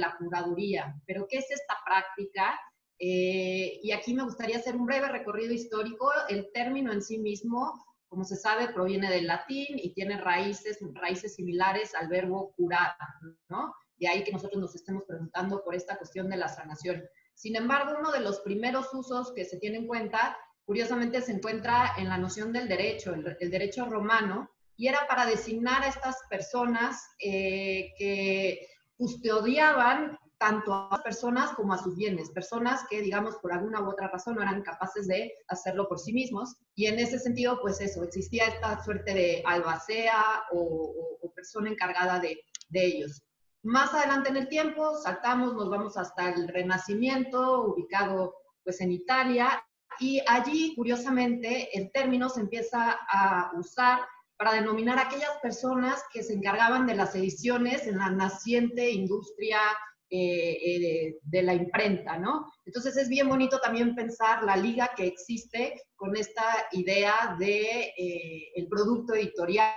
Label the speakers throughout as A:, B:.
A: la curaduría. Pero, ¿qué es esta práctica? Eh, y aquí me gustaría hacer un breve recorrido histórico. El término en sí mismo, como se sabe, proviene del latín y tiene raíces, raíces similares al verbo curar, ¿no? De ahí que nosotros nos estemos preguntando por esta cuestión de la sanación. Sin embargo, uno de los primeros usos que se tiene en cuenta, curiosamente, se encuentra en la noción del derecho, el, derecho romano, y era para designar a estas personas eh, que custodiaban tanto a las personas como a sus bienes, personas que, digamos, por alguna u otra razón no eran capaces de hacerlo por sí mismos. Y en ese sentido, pues eso, existía esta suerte de albacea o, persona encargada de, de, ellos. Más adelante en el tiempo, saltamos, nos vamos hasta el Renacimiento, ubicado pues en Italia, y allí, curiosamente, el término se empieza a usar para denominar a aquellas personas que se encargaban de las ediciones en la naciente industria eh, eh, de, la imprenta, ¿no? Entonces es bien bonito también pensar la liga que existe con esta idea de eh, el producto editorial,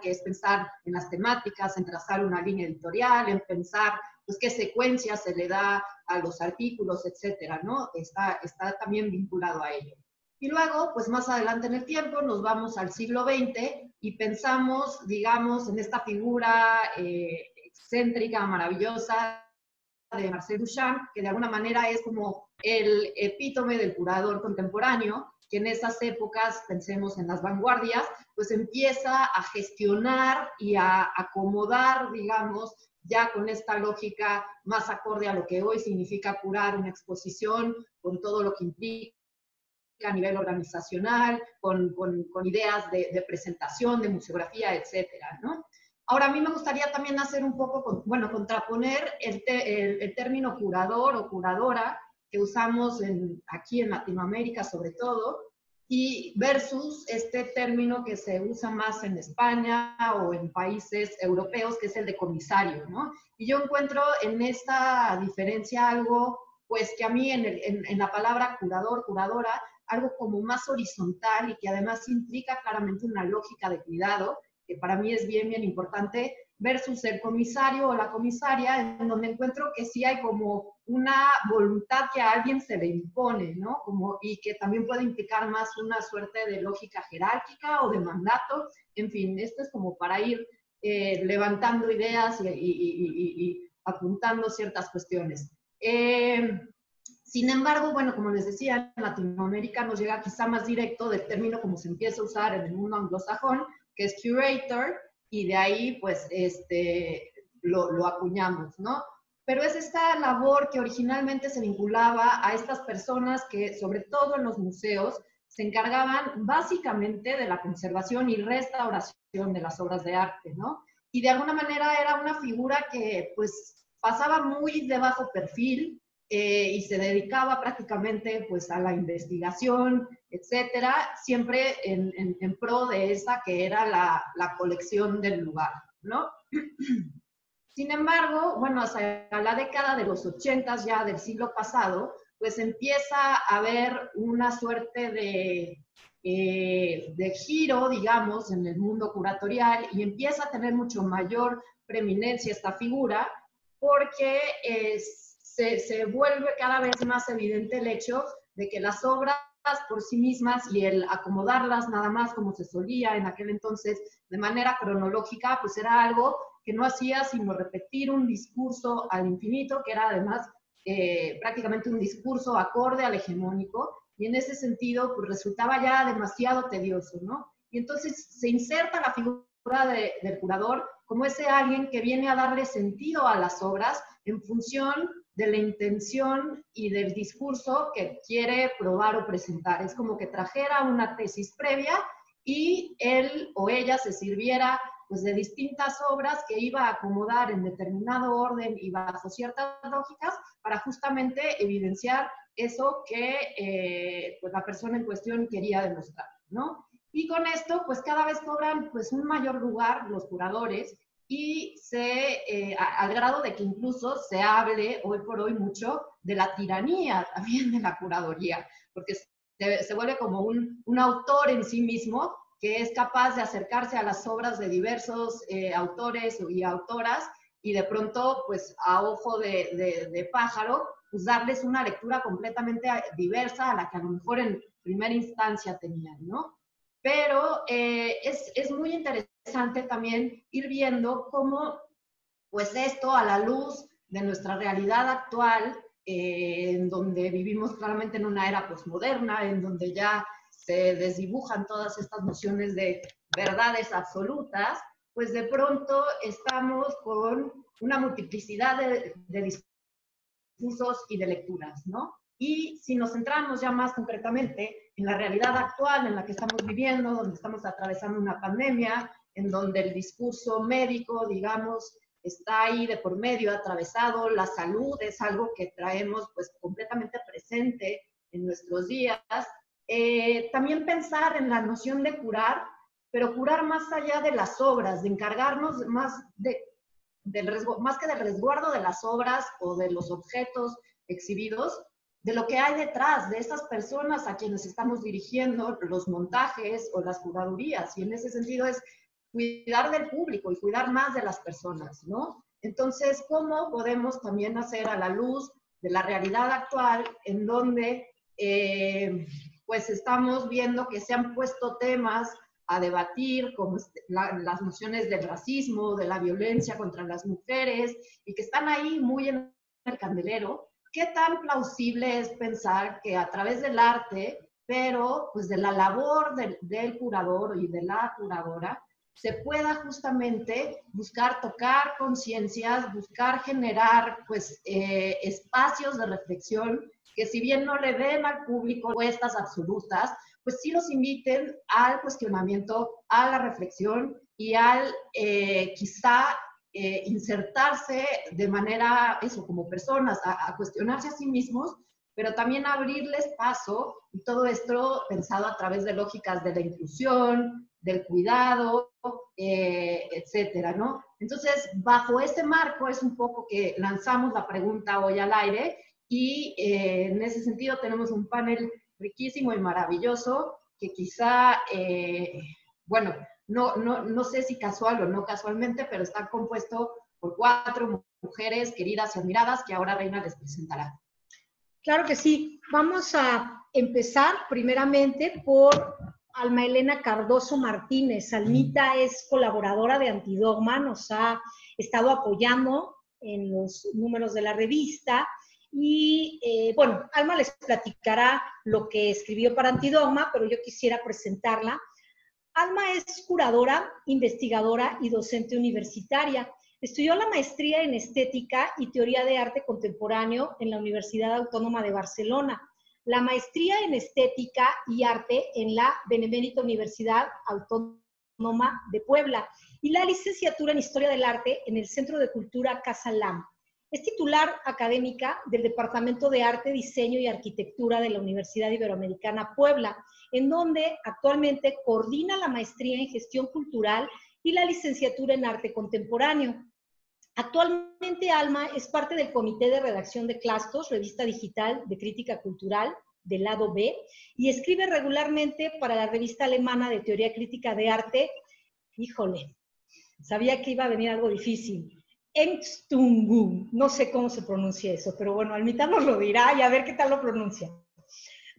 A: que es pensar en las temáticas, en trazar una línea editorial, en pensar pues qué secuencia se le da a los artículos, etcétera, ¿no? Está, está también vinculado a ello. Y luego, pues más adelante en el tiempo, nos vamos al siglo XX y pensamos, digamos, en esta figura excéntrica, maravillosa de Marcel Duchamp, que de alguna manera es como el epítome del curador contemporáneo, que en esas épocas, pensemos en las vanguardias, pues empieza a gestionar y a acomodar, digamos, ya con esta lógica más acorde a lo que hoy significa curar una exposición, con todo lo que implica a nivel organizacional, con, con, ideas de, de, presentación, de museografía, etcétera, ¿no? Ahora, a mí me gustaría también hacer un poco, bueno, contraponer el, el, término curador o curadora que usamos en, aquí en Latinoamérica sobre todo, y versus este término que se usa más en España o en países europeos, que es el de comisario, ¿no? Y yo encuentro en esta diferencia algo, pues que a mí en, en, en la palabra curador, curadora, algo como más horizontal y que además implica claramente una lógica de cuidado, que para mí es bien, bien importante, versus el comisario o la comisaria, en donde encuentro que sí hay como una voluntad que a alguien se le impone, ¿no? Como, y que también puede implicar más una suerte de lógica jerárquica o de mandato. En fin, esto es como para ir eh, levantando ideas y, apuntando ciertas cuestiones. Eh, sin embargo, bueno, como les decía, Latinoamérica nos llega quizá más directo del término como se empieza a usar en el mundo anglosajón, que es curator, y de ahí pues este, lo, lo acuñamos, ¿no? Pero es esta labor que originalmente se vinculaba a estas personas que, sobre todo en los museos, se encargaban básicamente de la conservación y restauración de las obras de arte, ¿no? Y de alguna manera era una figura que pues pasaba muy de bajo perfil, eh, y se dedicaba prácticamente pues a la investigación, etcétera, siempre en, en, pro de esa que era la, la, colección del lugar, ¿no? Sin embargo, bueno, hasta la década de los 80 ya del siglo pasado, pues empieza a haber una suerte de, eh, de giro, digamos, en el mundo curatorial y empieza a tener mucho mayor preeminencia esta figura porque es se, vuelve cada vez más evidente el hecho de que las obras por sí mismas y el acomodarlas nada más como se solía en aquel entonces de manera cronológica, pues era algo que no hacía sino repetir un discurso al infinito, que era además eh, prácticamente un discurso acorde al hegemónico, y en ese sentido pues resultaba ya demasiado tedioso, ¿no? Y entonces se inserta la figura del curador como ese alguien que viene a darle sentido a las obras en función de la intención y del discurso que quiere probar o presentar. Es como que trajera una tesis previa y él o ella se sirviera pues, de distintas obras que iba a acomodar en determinado orden y bajo ciertas lógicas para justamente evidenciar eso que eh, pues, la persona en cuestión quería demostrar, ¿no? Y con esto, pues cada vez cobran pues un mayor lugar los curadores y se, eh, al grado de que incluso se hable hoy por hoy mucho de la tiranía también de la curaduría, porque se, se vuelve como un, un, autor en sí mismo que es capaz de acercarse a las obras de diversos eh, autores y autoras y de pronto, pues a ojo de, de, pájaro, pues darles una lectura completamente diversa a la que a lo mejor en primera instancia tenían, ¿no? Pero eh, es, es, muy interesante también ir viendo cómo, pues esto a la luz de nuestra realidad actual, eh, en donde vivimos claramente en una era posmoderna, en donde ya se desdibujan todas estas nociones de verdades absolutas, pues de pronto estamos con una multiplicidad de, discursos y de lecturas, ¿no? Y si nos centramos ya más concretamente en la realidad actual en la que estamos viviendo, donde estamos atravesando una pandemia, en donde el discurso médico, digamos, está ahí de por medio, atravesado, la salud es algo que traemos pues completamente presente en nuestros días. Eh, también pensar en la noción de curar, pero curar más allá de las obras, de encargarnos más, de, del más que del resguardo de las obras o de los objetos exhibidos, de lo que hay detrás de esas personas a quienes estamos dirigiendo los montajes o las curadurías. Y en ese sentido es cuidar del público y cuidar más de las personas, ¿no? Entonces, ¿cómo podemos también hacer a la luz de la realidad actual en donde eh, pues estamos viendo que se han puesto temas a debatir como este, las nociones del racismo, de la violencia contra las mujeres y que están ahí muy en el candelero? ¿Qué tan plausible es pensar que a través del arte, pero pues de la labor del, del curador y de la curadora, se pueda justamente buscar tocar conciencias, buscar generar pues eh, espacios de reflexión que si bien no le den al público respuestas absolutas, pues sí los inviten al cuestionamiento, a la reflexión y al eh, quizá eh, insertarse de manera, eso, como personas, a, a cuestionarse a sí mismos pero también abrirles paso y todo esto pensado a través de lógicas de la inclusión, del cuidado, eh, etcétera, ¿no? Entonces, bajo ese marco es un poco que lanzamos la pregunta hoy al aire y eh, en ese sentido tenemos un panel riquísimo y maravilloso que quizá, eh, bueno, no, no, no sé si casual o no casualmente, pero está compuesto por cuatro mujeres queridas y admiradas que ahora Reina les presentará.
B: Claro que sí. Vamos a empezar primeramente por Alma Elena Cardoso Martínez. Almita es colaboradora de Antidogma, nos ha estado apoyando en los números de la revista. Y eh, bueno, Alma les platicará lo que escribió para Antidogma, pero yo quisiera presentarla. Alma es curadora, investigadora y docente universitaria. Estudió la maestría en estética y teoría de arte contemporáneo en la Universidad Autónoma de Barcelona la maestría en estética y arte en la Benemérita Universidad Autónoma de Puebla y la licenciatura en Historia del Arte en el Centro de Cultura Casa Lam. Es titular académica del Departamento de Arte, Diseño y Arquitectura de la Universidad Iberoamericana Puebla, en donde actualmente coordina la maestría en Gestión Cultural y la licenciatura en Arte Contemporáneo. Actualmente Alma es parte del comité de redacción de Clastos, revista digital de crítica cultural del lado B, y escribe regularmente para la revista alemana de teoría crítica de arte. Híjole, sabía que iba a venir algo difícil. Engstungum, no sé cómo se pronuncia eso, pero bueno, Almita nos lo dirá y a ver qué tal lo pronuncia.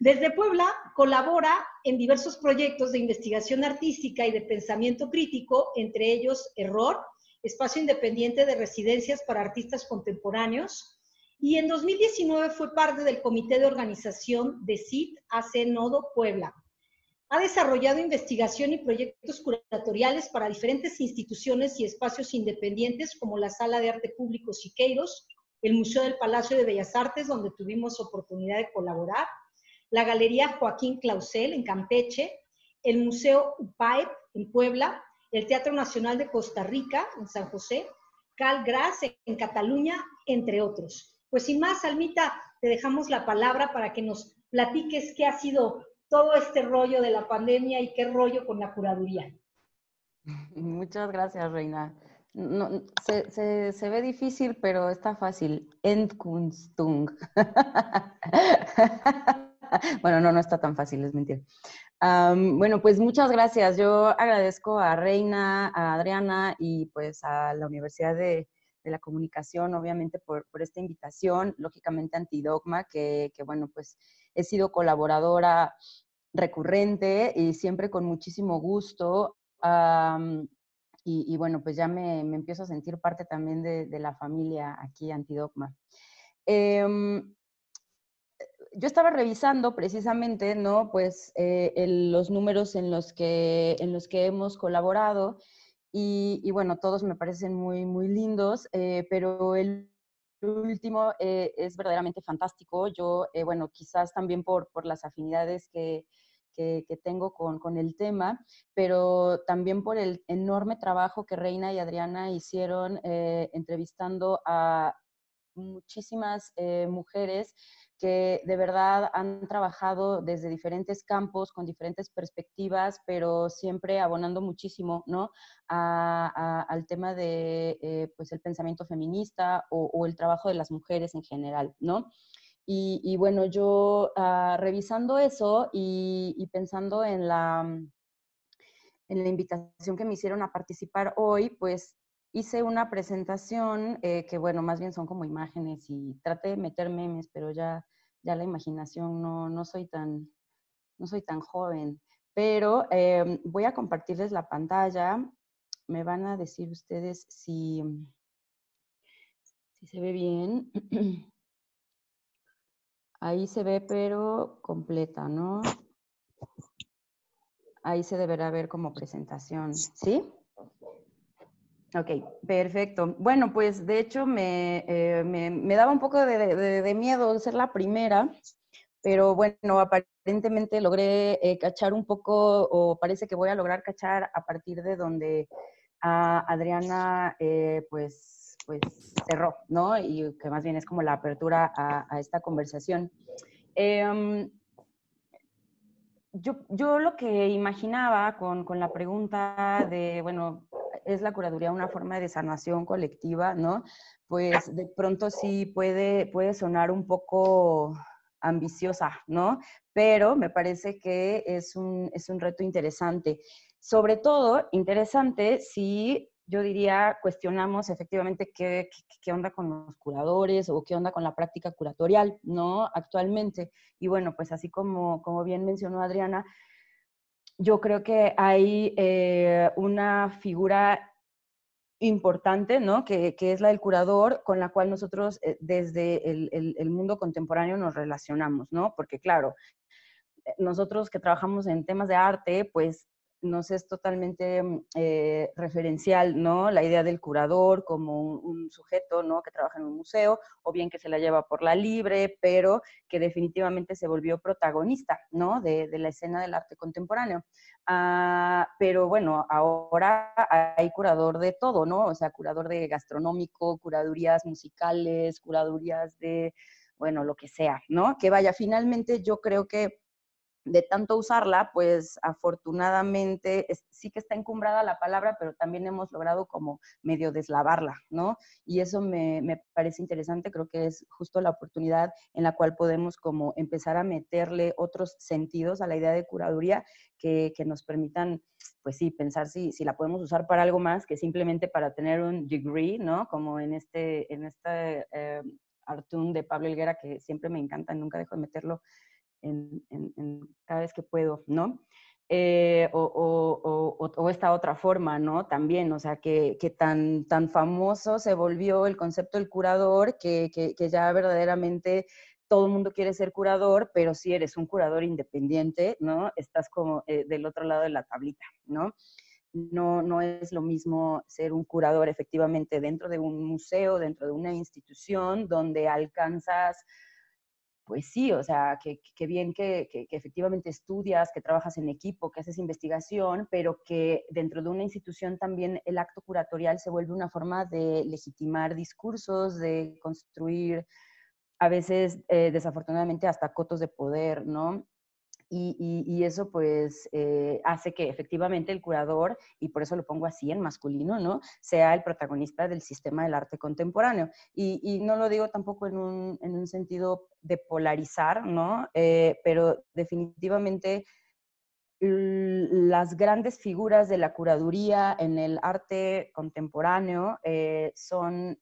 B: Desde Puebla colabora en diversos proyectos de investigación artística y de pensamiento crítico, entre ellos Error, espacio independiente de residencias para artistas contemporáneos. Y en 2019 fue parte del comité de organización de CIT AC Nodo Puebla. Ha desarrollado investigación y proyectos curatoriales para diferentes instituciones y espacios independientes como la Sala de Arte Público Siqueiros, el Museo del Palacio de Bellas Artes, donde tuvimos oportunidad de colaborar, la Galería Joaquín Clausel en Campeche, el Museo UPAEP en Puebla, el Teatro Nacional de Costa Rica, en San José, Cal Gras, en Cataluña, entre otros. Pues sin más, Almita, te dejamos la palabra para que nos platiques qué ha sido todo este rollo de la pandemia y qué rollo con la curaduría.
C: Muchas gracias, Reina. se, se, ve difícil, pero está fácil. Endkunstung. bueno, no, no está tan fácil, es mentira bueno, pues muchas gracias. Yo agradezco a Reina, a Adriana y pues a la Universidad de, la comunicación, obviamente por, esta invitación, lógicamente Antidogma, que, que bueno, pues he sido colaboradora recurrente y siempre con muchísimo gusto. y, bueno, pues ya me, empiezo a sentir parte también de, la familia aquí Antidogma. Em, yo estaba revisando precisamente, ¿no? Pues eh, los números en los, que, en los que hemos colaborado y, bueno, todos me parecen muy, muy lindos, eh, pero el último eh, es verdaderamente fantástico. Yo, bueno, quizás también por, por las afinidades que, que, tengo con, con, el tema, pero también por el enorme trabajo que Reina y Adriana hicieron entrevistando a muchísimas mujeres que de verdad han trabajado desde diferentes campos, con diferentes perspectivas, pero siempre abonando muchísimo, ¿no? al tema de, eh, pues, el pensamiento feminista o, el trabajo de las mujeres en general, ¿no? Y, bueno, yo ah, revisando eso y, pensando en la, en la invitación que me hicieron a participar hoy, pues hice una presentación eh, que, bueno, más bien son como imágenes y traté de meter memes, pero ya, ya la imaginación no, no, soy, tan, no soy tan joven. Pero em, voy a compartirles la pantalla. Me van a decir ustedes si, si se ve bien. Ahí se ve, pero completa, ¿no? Ahí se deberá ver como presentación, ¿sí? Ok, perfecto. Bueno, pues de hecho me, eh, me, daba un poco de, de, miedo ser la primera, pero bueno, aparentemente logré eh, cachar un poco, o parece que voy a lograr cachar a partir de donde Adriana eh, pues, pues cerró, ¿no? Y que más bien es como la apertura a, a esta conversación. Em, yo, yo, lo que imaginaba con, con la pregunta de, bueno, es la curaduría una forma de sanación colectiva, ¿no? Pues de pronto sí puede, puede sonar un poco ambiciosa, ¿no? Pero me parece que es un, es un reto interesante. Sobre todo, interesante si yo diría, cuestionamos efectivamente qué, qué, onda con los curadores o qué onda con la práctica curatorial, ¿no? Actualmente. Y bueno, pues así como, como bien mencionó Adriana, yo creo que hay eh, una figura importante, ¿no? Que, es la del curador, con la cual nosotros eh, desde el, mundo contemporáneo nos relacionamos, ¿no? Porque claro, eh, nosotros que trabajamos en temas de arte, pues nos es totalmente mm, eh, referencial, ¿no? La idea del curador como un, sujeto, ¿no? Que trabaja en un museo, o bien que se la lleva por la libre, pero que definitivamente se volvió protagonista, ¿no? De, la escena del arte contemporáneo. Ah, pero bueno, ahora hay curador de todo, ¿no? O sea, curador de gastronómico, curadurías musicales, curadurías de, bueno, lo que sea, ¿no? Que vaya, finalmente yo creo que de tanto usarla, pues afortunadamente sí que está encumbrada la palabra, pero también hemos logrado como medio deslavarla, ¿no? Y eso me, parece interesante, creo que es justo la oportunidad en la cual podemos como empezar a meterle otros sentidos a la idea de curaduría que, nos permitan, pues sí, pensar si, si la podemos usar para algo más que simplemente para tener un degree, ¿no? Como en este, en este eh, Artún de Pablo Helguera, que siempre me encanta, nunca dejo de meterlo en, cada vez que puedo, ¿no? Eh, o, esta otra forma, ¿no? También, o sea, que, tan, tan famoso se volvió el concepto del curador que, ya verdaderamente todo el mundo quiere ser curador, pero si eres un curador independiente, ¿no? Estás como eh, del otro lado de la tablita, ¿no? No, no es lo mismo ser un curador efectivamente dentro de un museo, dentro de una institución donde alcanzas pues sí, o sea, que, bien que, efectivamente estudias, que trabajas en equipo, que haces investigación, pero que dentro de una institución también el acto curatorial se vuelve una forma de legitimar discursos, de construir a veces, eh, desafortunadamente, hasta cotos de poder, ¿no? Y, eso pues eh, hace que efectivamente el curador, y por eso lo pongo así en masculino, ¿no? Sea el protagonista del sistema del arte contemporáneo. Y, no lo digo tampoco en un, sentido de polarizar, ¿no? Eh, pero definitivamente las grandes figuras de la curaduría en el arte contemporáneo eh, son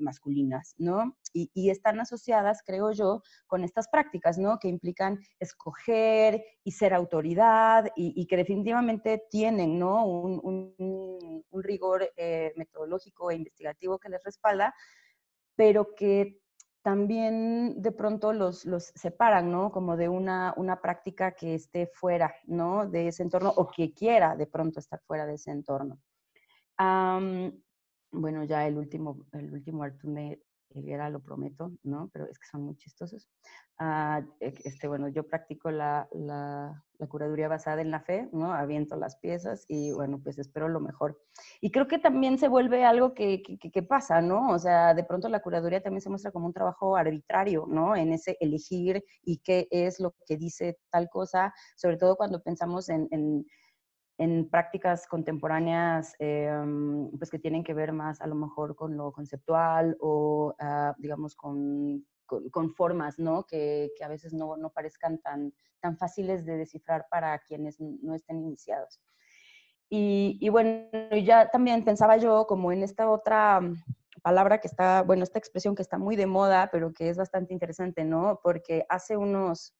C: masculinas, ¿no? Y, están asociadas, creo yo, con estas prácticas, ¿no? Que implican escoger y ser autoridad y, que definitivamente tienen, ¿no? Un, rigor eh, metodológico e investigativo que les respalda, pero que también de pronto los, los separan, ¿no? Como de una, una práctica que esté fuera, ¿no? De ese entorno o que quiera de pronto estar fuera de ese entorno. Bueno, ya el último, el último Artune era, lo prometo, ¿no? Pero es que son muy chistosos. Ah, e, este, bueno, yo practico la, la, la, curaduría basada en la fe, ¿no? Aviento las piezas y, bueno, pues espero lo mejor. Y creo que también se vuelve algo que, que, que, pasa, ¿no? O sea, de pronto la curaduría también se muestra como un trabajo arbitrario, ¿no? En ese elegir y qué es lo que dice tal cosa, sobre todo cuando pensamos en, en en prácticas contemporáneas, em, pues que tienen que ver más a lo mejor con lo conceptual o, ah, digamos, con, con, formas, ¿no? Que, que a veces no, no, parezcan tan, tan fáciles de descifrar para quienes no estén iniciados. Y, y, bueno, ya también pensaba yo como en esta otra palabra que está, bueno, esta expresión que está muy de moda, pero que es bastante interesante, ¿no? Porque hace unos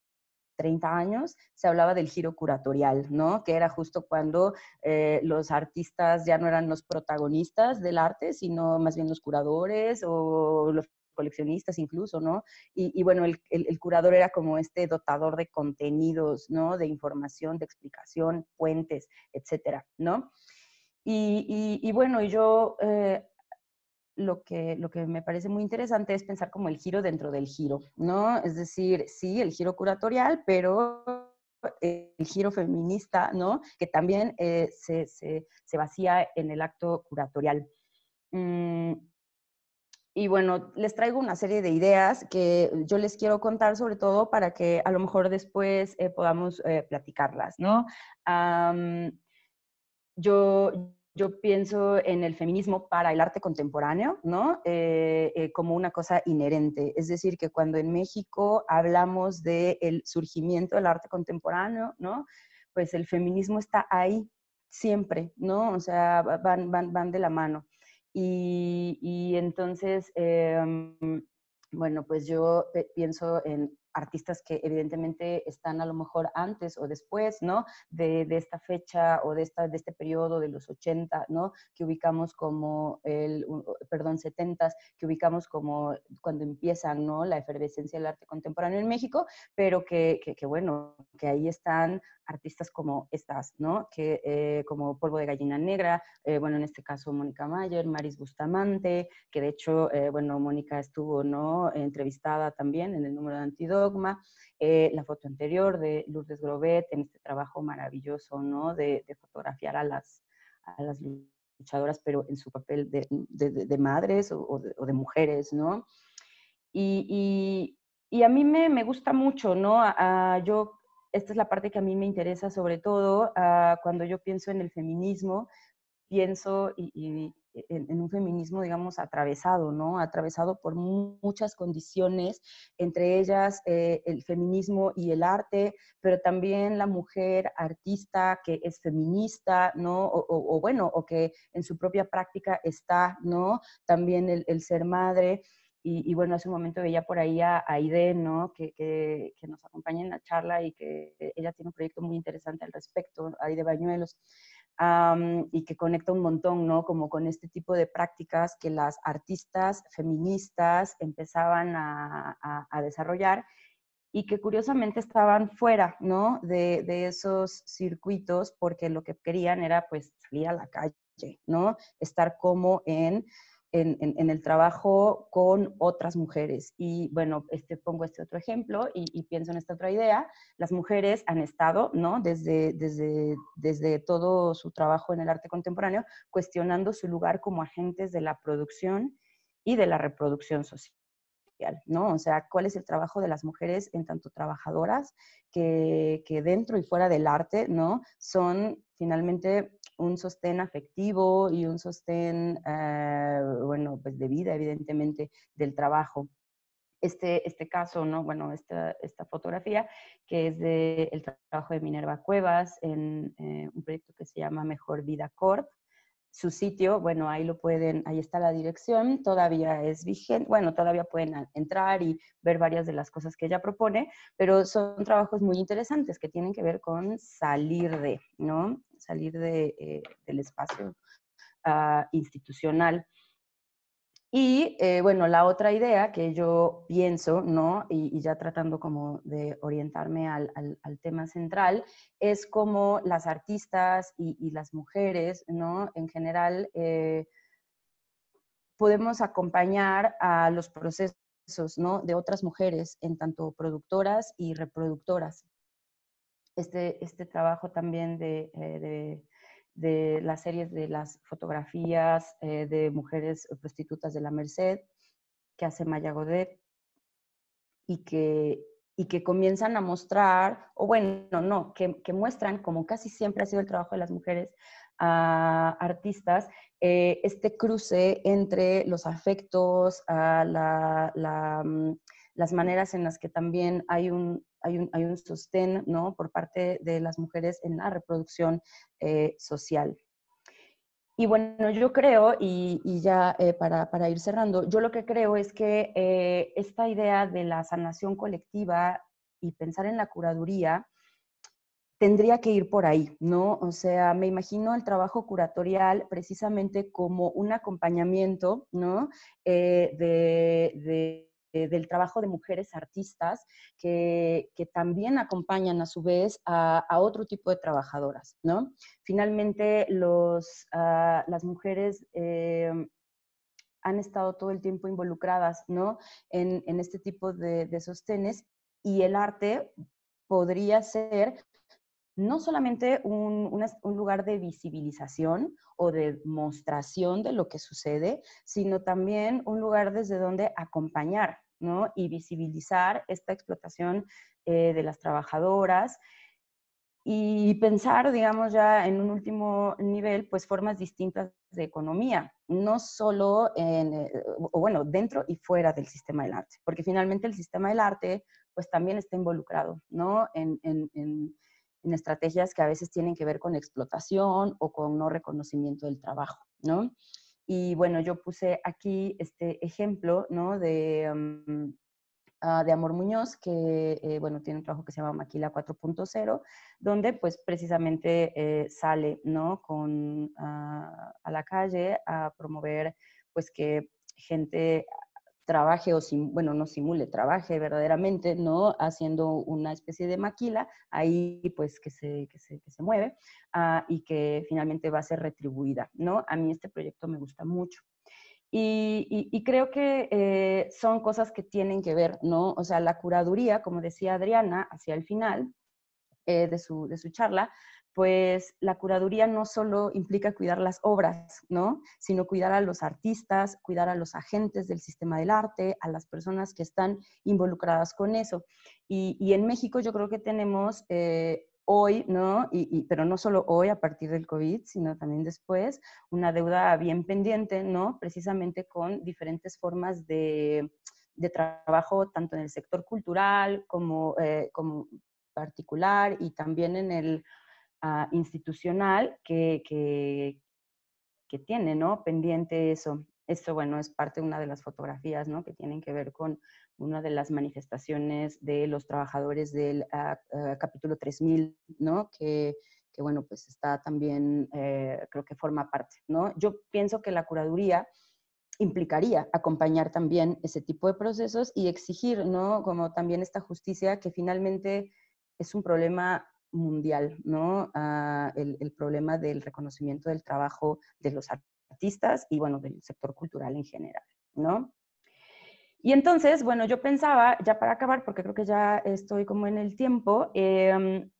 C: 30 años, se hablaba del giro curatorial, ¿no? Que era justo cuando eh, los artistas ya no eran los protagonistas del arte, sino más bien los curadores o los coleccionistas incluso, ¿no? Y, bueno, el, curador era como este dotador de contenidos, ¿no? De información, de explicación, puentes, etcétera, ¿no? Y, bueno, yo eh, lo que, lo que me parece muy interesante es pensar como el giro dentro del giro, ¿no? Es decir, sí, el giro curatorial, pero el giro feminista, ¿no? Que también eh, se, se, se, vacía en el acto curatorial. Mm, y bueno, les traigo una serie de ideas que yo les quiero contar sobre todo para que a lo mejor después eh, podamos eh, platicarlas, ¿no? yo, yo pienso en el feminismo para el arte contemporáneo, ¿no? Eh, eh, como una cosa inherente. Es decir, que cuando en México hablamos del surgimiento del arte contemporáneo, ¿no? Pues el feminismo está ahí siempre, ¿no? O sea, van, van, van de la mano. Y, entonces, em, bueno, pues yo pienso en artistas que evidentemente están a lo mejor antes o después, ¿no? De, esta fecha o de, esta, de este periodo de los 80, ¿no? Que ubicamos como el, perdón, 70, que ubicamos como cuando empieza, ¿no? La efervescencia del arte contemporáneo en México, pero que, que, bueno, que ahí están artistas como estas, ¿no? Que eh, como Polvo de Gallina Negra, eh, bueno, en este caso Mónica Mayer, Maris Bustamante, que de hecho, eh, bueno, Mónica estuvo, ¿no? Entrevistada también en el número de Antidogma, la foto anterior de Lourdes Grobet en este trabajo maravilloso, ¿no? De, fotografiar a las, a las luchadoras, pero en su papel de, de, madres o, de, mujeres, ¿no? Y, y, a mí me, me, gusta mucho, ¿no? yo esta es la parte que a mí me interesa sobre todo cuando yo pienso en el feminismo, pienso y, en, un feminismo, digamos, atravesado, ¿no? Atravesado por muchas condiciones, entre ellas eh, el feminismo y el arte, pero también la mujer artista que es feminista, ¿no? O, bueno, o que en su propia práctica está, ¿no? También el, el ser madre. Y, bueno, hace un momento veía por ahí a Aide, ¿no? Que, que, que, nos acompaña en la charla y que ella tiene un proyecto muy interesante al respecto, Aide Bañuelos, y que conecta un montón, ¿no? Como con este tipo de prácticas que las artistas feministas empezaban a, a, desarrollar y que curiosamente estaban fuera, ¿no? De, de esos circuitos porque lo que querían era pues salir a la calle, ¿no? Estar como en en, el trabajo con otras mujeres. Y bueno, este, pongo este otro ejemplo y, pienso en esta otra idea. Las mujeres han estado, ¿no? Desde, desde, desde todo su trabajo en el arte contemporáneo, cuestionando su lugar como agentes de la producción y de la reproducción social. ¿no? O sea, cuál es el trabajo de las mujeres en tanto trabajadoras que, que dentro y fuera del arte, ¿no? Son finalmente un sostén afectivo y un sostén, eh, bueno, pues de vida, evidentemente, del trabajo. este, este caso, ¿no? Bueno, esta, esta fotografía, que es del el trabajo de Minerva Cuevas en eh, un proyecto que se llama Mejor Vida Corp. Su sitio, bueno, ahí lo pueden, ahí está la dirección, todavía es vigente, bueno, todavía pueden entrar y ver varias de las cosas que ella propone, pero son trabajos muy interesantes que tienen que ver con salir de, ¿no? Salir eh, del espacio uh, institucional. Y eh, bueno, la otra idea que yo pienso, ¿no? Y, ya tratando como de orientarme al, al, tema central, es como las artistas y, y, las mujeres, ¿no? En general, eh, podemos acompañar a los procesos, ¿no? De otras mujeres, en tanto productoras y reproductoras. Este, este trabajo también de, eh, de de las series de las fotografías eh, de mujeres prostitutas de la Merced que hace Maya Godet y que, y que comienzan a mostrar, o bueno, no, que, que, muestran, como casi siempre ha sido el trabajo de las mujeres artistas, eh, este cruce entre los afectos, la, mm, las maneras en las que también hay un, hay un, sostén ¿no? por parte de las mujeres en la reproducción eh, social. Y bueno, yo creo, y, ya eh, para, para, ir cerrando, yo lo que creo es que eh, esta idea de la sanación colectiva y pensar en la curaduría tendría que ir por ahí, ¿no? O sea, me imagino el trabajo curatorial precisamente como un acompañamiento, ¿no? de, del trabajo de mujeres artistas que, también acompañan a su vez a, otro tipo de trabajadoras, ¿no? Finalmente, ah, las mujeres eh, han estado todo el tiempo involucradas, ¿no? En, este tipo de, sostenes y el arte podría ser no solamente un, un, lugar de visibilización o de mostración de lo que sucede, sino también un lugar desde donde acompañar Y visibilizar esta explotación eh, de las trabajadoras y pensar, digamos, ya en un último nivel, pues formas distintas de economía, no solo eh, bueno, dentro y fuera del sistema del arte, porque finalmente el sistema del arte, pues también está involucrado, ¿no? En, en, en, en estrategias que a veces tienen que ver con explotación o con no reconocimiento del trabajo, ¿no? Y bueno, yo puse aquí este ejemplo, ¿no? De, mm, ah, de Amor Muñoz, que, eh, bueno, tiene un trabajo que se llama Maquila 4.0, donde pues precisamente eh, sale, ¿no? Con, ah, a la calle a promover, pues que gente trabaje o, bueno, no simule, trabaje verdaderamente, ¿no? Haciendo una especie de maquila, ahí pues que se, que se, que se mueve ah, y que finalmente va a ser retribuida, ¿no? A mí este proyecto me gusta mucho. Y, y, creo que eh, son cosas que tienen que ver, ¿no? O sea, la curaduría, como decía Adriana hacia el final eh, de, su, de su charla, pues la curaduría no solo implica cuidar las obras, ¿no? Sino cuidar a los artistas, cuidar a los agentes del sistema del arte, a las personas que están involucradas con eso. Y, en México yo creo que tenemos eh, hoy, ¿no? Y, pero no solo hoy a partir del COVID, sino también después, una deuda bien pendiente, ¿no? Precisamente con diferentes formas de, trabajo, tanto en el sector cultural como, eh, como particular y también en el Ah, institucional que, que, que, tiene, ¿no? Pendiente eso. Esto, bueno, es parte de una de las fotografías, ¿no? Que tienen que ver con una de las manifestaciones de los trabajadores del ah, ah, capítulo 3000, ¿no? Que, que, bueno, pues está también, eh, creo que forma parte, ¿no? Yo pienso que la curaduría implicaría acompañar también ese tipo de procesos y exigir, ¿no? Como también esta justicia que finalmente es un problema mundial, ¿no? Ah, el, problema del reconocimiento del trabajo de los artistas y, bueno, del sector cultural en general, ¿no? Y entonces, bueno, yo pensaba, ya para acabar, porque creo que ya estoy como en el tiempo, em,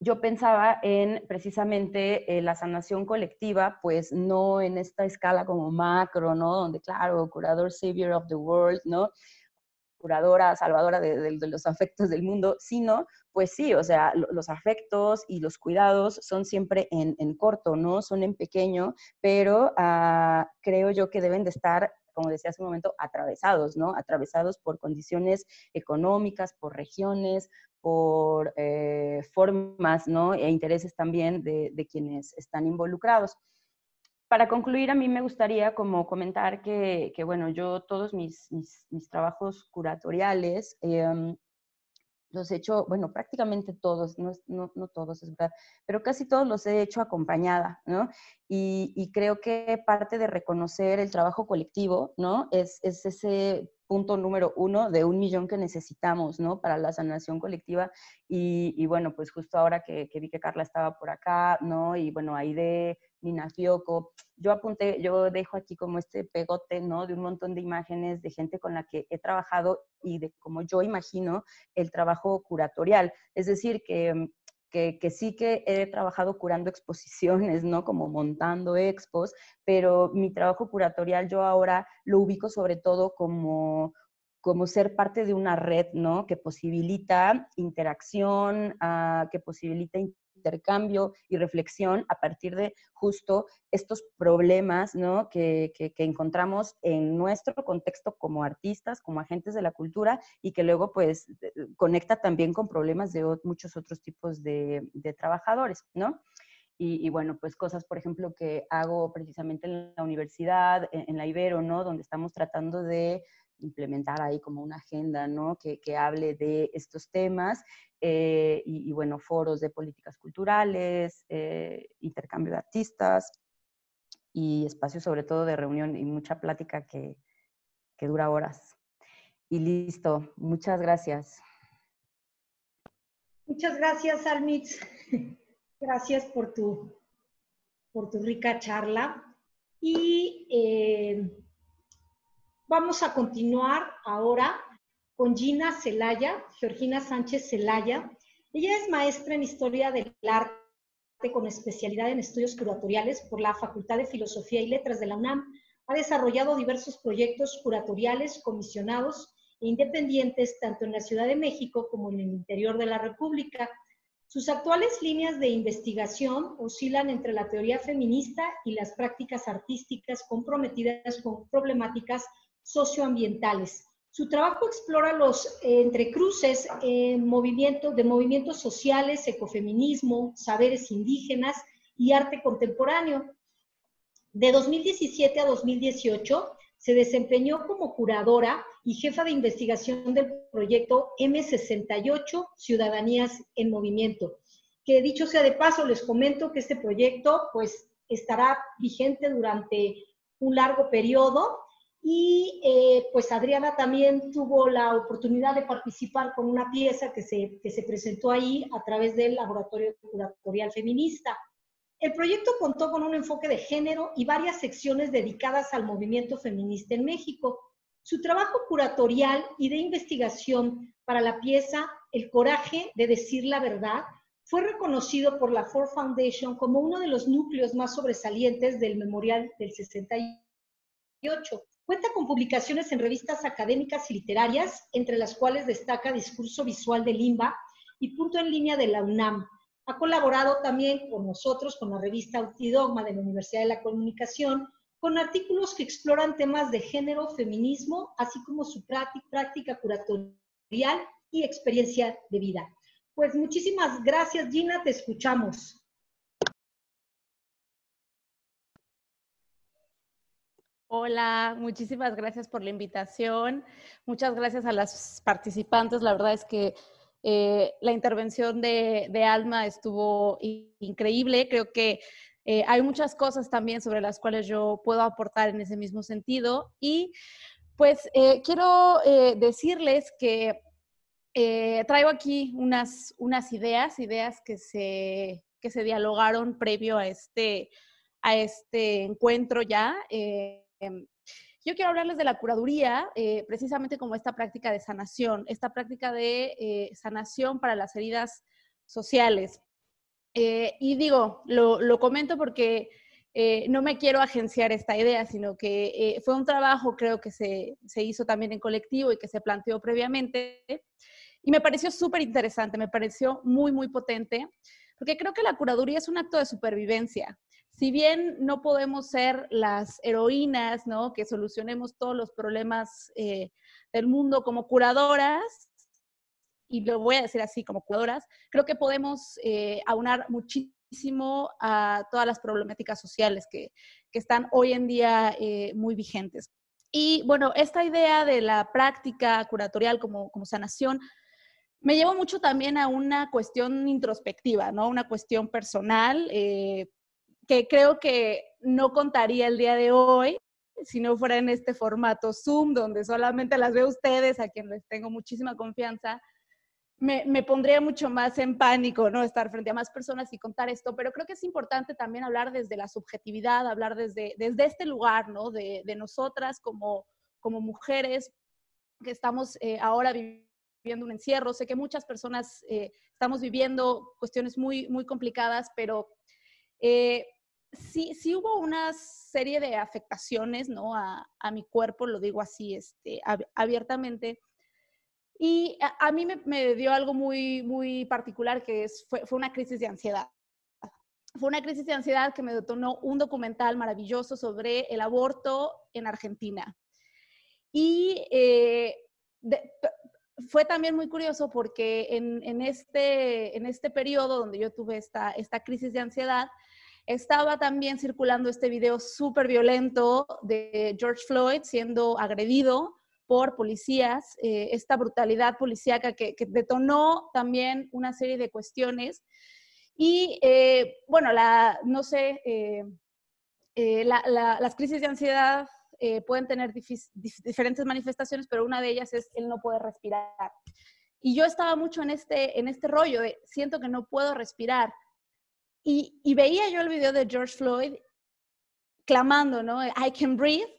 C: yo pensaba en precisamente eh, la sanación colectiva, pues no en esta escala como macro, ¿no? Donde, claro, curador savior of the world, ¿no? Curadora, salvadora de, los afectos del mundo, sino, pues sí, o sea, los afectos y los cuidados son siempre en, corto, ¿no? Son en pequeño, pero ah, creo yo que deben de estar como decía hace un momento, atravesados, ¿no? Atravesados por condiciones económicas, por regiones, por eh, formas, ¿no? E intereses también de, quienes están involucrados. Para concluir, a mí me gustaría como comentar que, bueno, yo todos mis, trabajos curatoriales em, los he hecho, bueno, prácticamente todos, no, no, todos, es verdad, pero casi todos los he hecho acompañada, ¿no? Y, creo que parte de reconocer el trabajo colectivo, ¿no? Es ese punto número uno de un millón que necesitamos, ¿no? Para la sanación colectiva. Y, y bueno, pues justo ahora que, que, vi que Carla estaba por acá, ¿no? Y bueno, ahí de Nina Fioco, yo apunté, yo dejo aquí como este pegote, ¿no? De un montón de imágenes de gente con la que he trabajado y de cómo yo imagino el trabajo curatorial. Es decir, que que, sí que he trabajado curando exposiciones, ¿no? Como montando expos, pero mi trabajo curatorial yo ahora lo ubico sobre todo como, como ser parte de una red, ¿no? Que posibilita interacción, uh, que posibilita intercambio y reflexión a partir de justo estos problemas ¿no? que, que, encontramos en nuestro contexto como artistas, como agentes de la cultura y que luego pues conecta también con problemas de muchos otros tipos de, de trabajadores, ¿no? Y, y, bueno, pues cosas, por ejemplo, que hago precisamente en la universidad, en, en la Ibero, ¿no? Donde estamos tratando de implementar ahí como una agenda, ¿no? Que, que hable de estos temas eh, y, bueno, foros de políticas culturales, eh, intercambio de artistas y espacios sobre todo de reunión y mucha plática que, que dura horas. Y listo, muchas gracias.
B: Muchas gracias, Almitz. Gracias por tu, por tu rica charla. Y eh, vamos a continuar ahora con Gina Celaya, Georgina Sánchez Celaya. Ella es maestra en Historia del Arte con especialidad en estudios curatoriales por la Facultad de Filosofía y Letras de la UNAM. Ha desarrollado diversos proyectos curatoriales comisionados e independientes tanto en la Ciudad de México como en el interior de la República. Sus actuales líneas de investigación oscilan entre la teoría feminista y las prácticas artísticas comprometidas con problemáticas socioambientales su trabajo explora los eh, entrecruces en movimiento, de movimientos sociales, ecofeminismo, saberes indígenas y arte contemporáneo. De 2017 a 2018 se desempeñó como curadora y jefa de investigación del proyecto M68 Ciudadanías en Movimiento. Que dicho sea de paso, les comento que este proyecto pues estará vigente durante un largo periodo y eh, pues Adriana también tuvo la oportunidad de participar con una pieza que se, que se presentó ahí a través del Laboratorio Curatorial Feminista. El proyecto contó con un enfoque de género y varias secciones dedicadas al movimiento feminista en México. Su trabajo curatorial y de investigación para la pieza El coraje de decir la verdad fue reconocido por la Ford Foundation como uno de los núcleos más sobresalientes del Memorial del 68. Cuenta con publicaciones en revistas académicas y literarias, entre las cuales destaca Discurso Visual de Limba y Punto en Línea de la UNAM. Ha colaborado también con nosotros, con la revista Autidogma de la Universidad de la Comunicación, con artículos que exploran temas de género, feminismo, así como su práctica curatorial y experiencia de vida. Pues muchísimas gracias, Gina, te escuchamos.
D: Hola, muchísimas gracias por la invitación. Muchas gracias a las participantes. La verdad es que eh, la intervención de, Alma estuvo increíble. Creo que eh, hay muchas cosas también sobre las cuales yo puedo aportar en ese mismo sentido. Y pues eh, quiero decirles que traigo aquí unas, unas ideas, ideas que se, que se dialogaron previo a este, a este encuentro ya. Em, yo quiero hablarles de la curaduría, eh, precisamente como esta práctica de sanación, esta práctica de eh, sanación para las heridas sociales. Eh, y digo, lo, comento porque no me quiero agenciar esta idea, sino que fue un trabajo, creo que se, se, hizo también en colectivo y que se planteó previamente. Y me pareció súper interesante, me pareció muy, muy potente, porque creo que la curaduría es un acto de supervivencia si bien no podemos ser las heroínas, ¿no? Que solucionemos todos los problemas eh, del mundo como curadoras, y lo voy a decir así, como curadoras, creo que podemos eh, aunar muchísimo a todas las problemáticas sociales que, están hoy en día eh, muy vigentes. Y bueno, esta idea de la práctica curatorial como, como sanación me llevó mucho también a una cuestión introspectiva, ¿no? Una cuestión personal que creo que no contaría el día de hoy si no fuera en este formato Zoom, donde solamente las veo ustedes, a quien les tengo muchísima confianza, me, pondría mucho más en pánico, ¿no? Estar frente a más personas y contar esto, pero creo que es importante también hablar desde la subjetividad, hablar desde, desde este lugar, ¿no? De, nosotras como, como mujeres que estamos eh, ahora viviendo un encierro. Sé que muchas personas eh, estamos viviendo cuestiones muy, muy complicadas, pero eh, sí, sí hubo una serie de afectaciones, ¿no? A, mi cuerpo, lo digo así, este, abiertamente y a, mí me, dio algo muy, muy particular que es, fue, fue una crisis de ansiedad. Fue una crisis de ansiedad que me detonó un documental maravilloso sobre el aborto en Argentina. Y eh, fue también muy curioso porque en, en, este, en este periodo donde yo tuve esta, esta crisis de ansiedad, estaba también circulando este video súper violento de George Floyd siendo agredido por policías, eh, esta brutalidad policíaca que, detonó también una serie de cuestiones. Y eh, bueno, la, no sé, eh, las crisis de ansiedad pueden tener diferentes manifestaciones, pero una de ellas es el no poder respirar. Y yo estaba mucho en este, en este rollo de siento que no puedo respirar. Y, y veía yo el video de George Floyd clamando, ¿no? I can breathe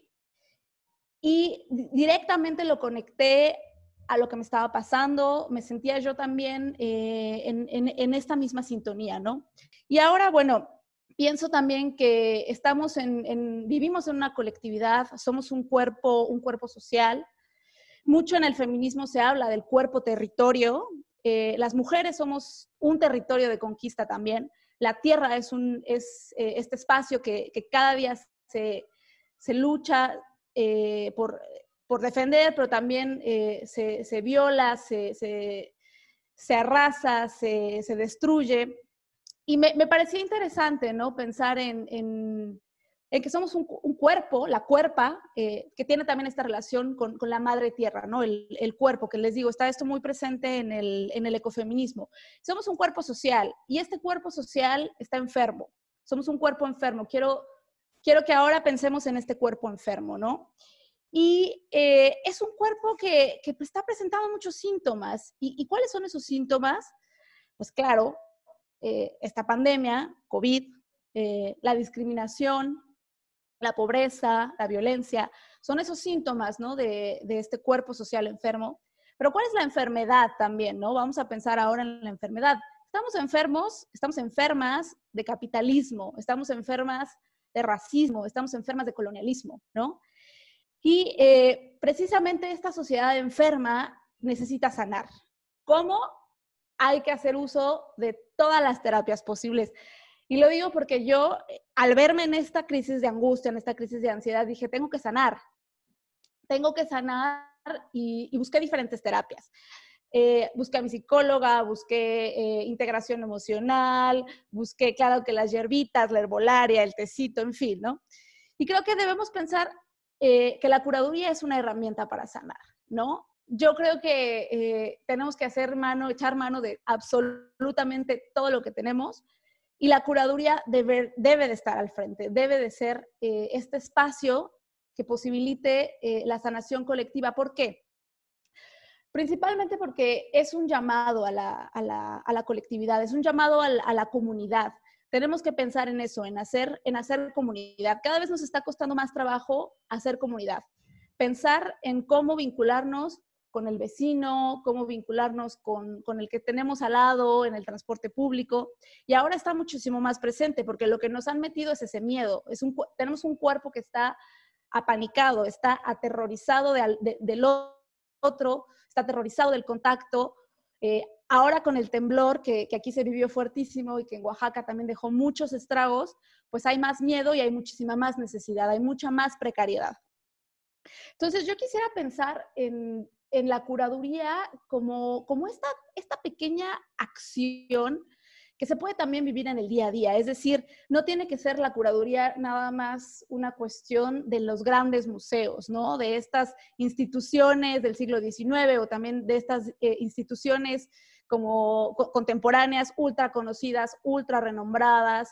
D: y directamente lo conecté a lo que me estaba pasando, me sentía yo también eh, en, esta misma sintonía, ¿no? Y ahora, bueno, pienso también que estamos en, vivimos en una colectividad, somos un cuerpo, un cuerpo social. Mucho en el feminismo se habla del cuerpo territorio. Eh, las mujeres somos un territorio de conquista también. La tierra es, un, es eh, este espacio que, que cada día se, se lucha, eh, por, por, defender, pero también eh, se, se, viola, se, se, se arrasa, se, destruye. Y me, me, parecía interesante, ¿no? Pensar en, en, en que somos un, un, cuerpo, la cuerpa, eh, que tiene también esta relación con, con la madre tierra, ¿no? El, el, cuerpo, que les digo, está esto muy presente en el, en el ecofeminismo. Somos un cuerpo social y este cuerpo social está enfermo. Somos un cuerpo enfermo. Quiero quiero que ahora pensemos en este cuerpo enfermo, ¿no? Y eh, es un cuerpo que, que, está presentando muchos síntomas. ¿Y, cuáles son esos síntomas? Pues claro, eh, esta pandemia, COVID, eh, la discriminación, la pobreza, la violencia, son esos síntomas, ¿no? De, de, este cuerpo social enfermo. Pero ¿cuál es la enfermedad también, ¿no? Vamos a pensar ahora en la enfermedad. Estamos enfermos, estamos enfermas de capitalismo, estamos enfermas de racismo, estamos enfermas de colonialismo, ¿no? Y eh, precisamente esta sociedad enferma necesita sanar. ¿Cómo? Hay que hacer uso de todas las terapias posibles. Y lo digo porque yo, al verme en esta crisis de angustia, en esta crisis de ansiedad, dije, tengo que sanar. Tengo que sanar y, y busqué diferentes terapias. Eh, busqué a mi psicóloga, busqué eh, integración emocional, busqué, claro, que las hierbitas, la herbolaria, el tecito, en fin, ¿no? Y creo que debemos pensar eh, que la curaduría es una herramienta para sanar, ¿no? Yo creo que tenemos que hacer mano, echar mano de absolutamente todo lo que tenemos y la curaduría debe, de estar al frente, debe de ser este espacio que posibilite la sanación colectiva. ¿Por qué? principalmente porque es un llamado a la, colectividad, es un llamado a la, comunidad. Tenemos que pensar en eso, en hacer, en hacer comunidad. Cada vez nos está costando más trabajo hacer comunidad. Pensar en cómo vincularnos con el vecino, cómo vincularnos con, el que tenemos al lado en el transporte público. Y ahora está muchísimo más presente porque lo que nos han metido es ese miedo. Es un, tenemos un cuerpo que está apanicado, está aterrorizado del otro, está aterrorizado del contacto, Eh, ahora con el temblor, que, que, aquí se vivió fuertísimo y que en Oaxaca también dejó muchos estragos, pues hay más miedo y hay muchísima más necesidad, hay mucha más precariedad. Entonces yo quisiera pensar en, en la curaduría como, como esta, esta pequeña acción que se puede también vivir en el día a día. Es decir, no tiene que ser la curaduría nada más una cuestión de los grandes museos, ¿no? De estas instituciones del siglo XIX o también de estas eh, instituciones como contemporáneas, ultra conocidas, ultra renombradas,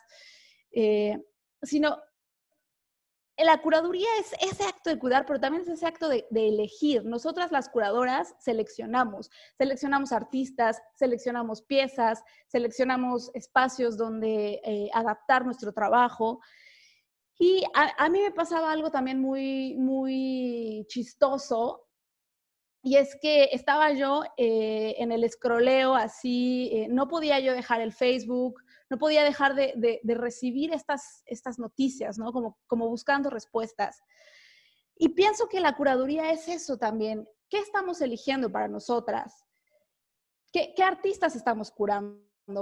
D: eh, sino la curaduría es ese acto de cuidar, pero también es ese acto de, elegir. Nosotras las curadoras seleccionamos, seleccionamos artistas, seleccionamos piezas, seleccionamos espacios donde eh, adaptar nuestro trabajo. Y a, mí me pasaba algo también muy, muy chistoso, y es que estaba yo eh, en el escroleo así, eh, no podía yo dejar el Facebook, no podía dejar de, recibir estas, estas noticias, ¿no? Como, como buscando respuestas. Y pienso que la curaduría es eso también. ¿Qué estamos eligiendo para nosotras? ¿Qué, artistas estamos curando?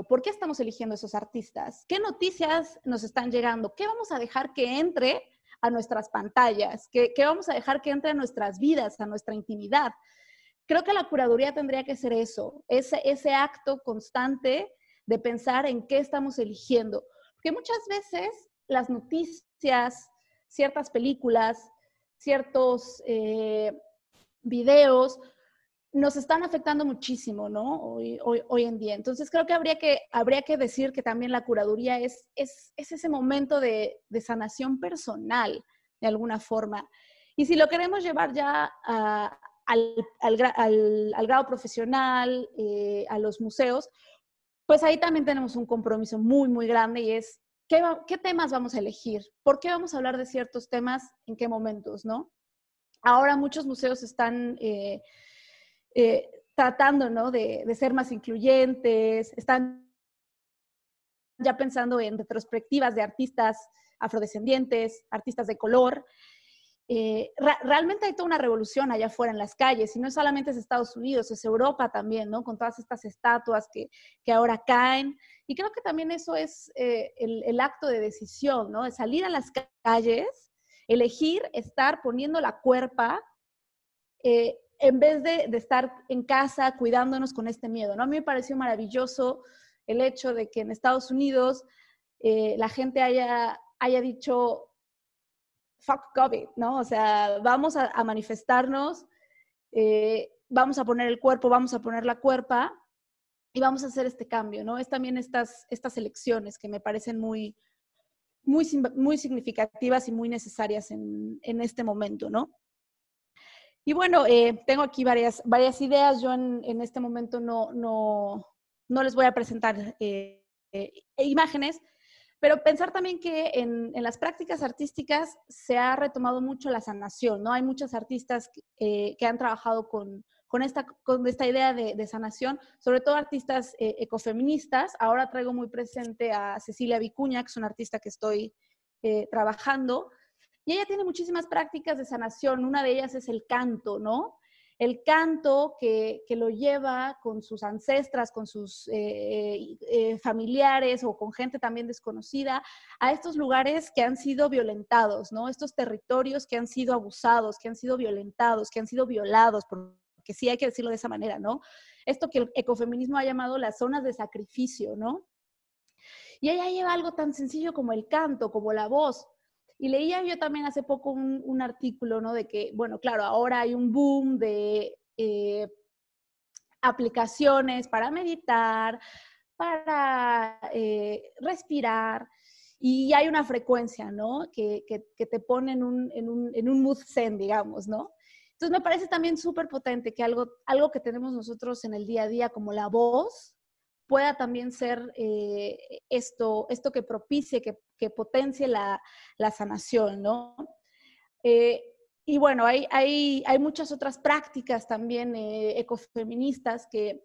D: ¿Por qué estamos eligiendo esos artistas? ¿Qué noticias nos están llegando? ¿Qué vamos a dejar que entre a nuestras pantallas? ¿Qué, vamos a dejar que entre a nuestras vidas, a nuestra intimidad? Creo que la curaduría tendría que ser eso, ese, ese acto constante de pensar en qué estamos eligiendo. Porque muchas veces las noticias, ciertas películas, ciertos eh, videos, nos están afectando muchísimo, ¿no? Hoy, hoy, en día. Entonces creo que habría que, habría que decir que también la curaduría es, es, ese momento de, sanación personal, de alguna forma. Y si lo queremos llevar ya al, al, grado profesional, eh, a los museos, pues ahí también tenemos un compromiso muy, muy grande y es ¿qué, temas vamos a elegir, por qué vamos a hablar de ciertos temas, en qué momentos, ¿no? Ahora muchos museos están eh, eh, tratando, ¿no? De ser más incluyentes, están ya pensando en retrospectivas de artistas afrodescendientes, artistas de color, eh, realmente hay toda una revolución allá afuera en las calles, y no solamente es Estados Unidos, es Europa también, ¿no? Con todas estas estatuas que, que ahora caen. Y creo que también eso es eh, el, el, acto de decisión, ¿no? De salir a las calles, elegir estar poniendo la cuerpa eh, en vez de, de, estar en casa cuidándonos con este miedo, ¿no? A mí me pareció maravilloso el hecho de que en Estados Unidos la gente haya, haya dicho, fuck COVID, ¿no? O sea, vamos a, manifestarnos, eh, vamos a poner el cuerpo, vamos a poner la cuerpa y vamos a hacer este cambio, ¿no? Es también estas, estas elecciones que me parecen muy, muy, muy significativas y muy necesarias en, en este momento, ¿no? Y bueno, eh, tengo aquí varias, varias ideas. Yo en, en este momento no, no, no, les voy a presentar eh, imágenes, pero pensar también que en, las prácticas artísticas se ha retomado mucho la sanación, ¿no? Hay muchos artistas que, eh, han trabajado con, esta, con esta idea de, sanación, sobre todo artistas eh, ecofeministas. Ahora traigo muy presente a Cecilia Vicuña, que es una artista que estoy eh, trabajando, y ella tiene muchísimas prácticas de sanación. Una de ellas es el canto, ¿no? El canto que, lo lleva con sus ancestras, con sus eh, eh, familiares o con gente también desconocida a estos lugares que han sido violentados, ¿no? Estos territorios que han sido abusados, que han sido violentados, que han sido violados, porque sí hay que decirlo de esa manera, ¿no? Esto que el ecofeminismo ha llamado las zonas de sacrificio, ¿no? Y ella lleva algo tan sencillo como el canto, como la voz, y leía yo también hace poco un, artículo, ¿no? De que, bueno, claro, ahora hay un boom de eh, aplicaciones para meditar, para eh, respirar, y hay una frecuencia, ¿no? Que, que, te pone en un, en, un, en un mood zen, digamos, ¿no? Entonces me parece también súper potente que algo, algo que tenemos nosotros en el día a día, como la voz, pueda también ser eh, esto, esto que propicie, que, que potencie la, la, sanación, ¿no? Eh, y bueno, hay, hay, hay, muchas otras prácticas también eh, ecofeministas que,